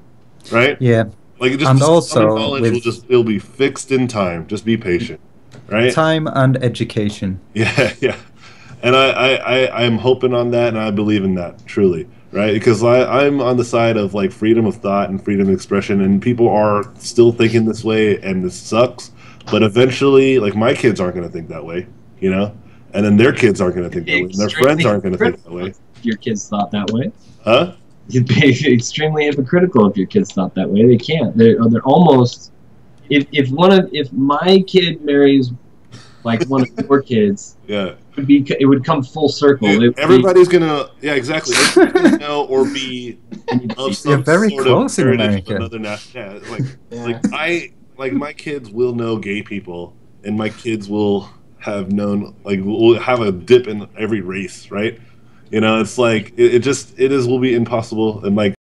right? Yeah. Like it just And this also knowledge will just it'll be fixed in time. Just be patient, right? Time and education. Yeah, yeah. And I, I, I, I'm hoping on that and I believe in that, truly. Right? Because I, I'm on the side of like freedom of thought and freedom of expression and people are still thinking this way and this sucks. But eventually, like my kids aren't gonna think that way, you know? And then their kids aren't gonna think that way. And their friends aren't gonna think that way. If your kids thought that way, Huh? you'd be extremely hypocritical if your kids thought that way. They can't. They're uh, they're almost. If if one of if my kid marries, like one of your kids, Yeah. it would be it would come full circle. It would be- Everybody's gonna yeah, exactly. Gonna know or be of some You're very sort close of in heritage of America. Another nation. Yeah, it's like like I like my kids will know gay people, and my kids will have known like will have a dip in every race, right? You know, it's like it, it just it is will be impossible, and like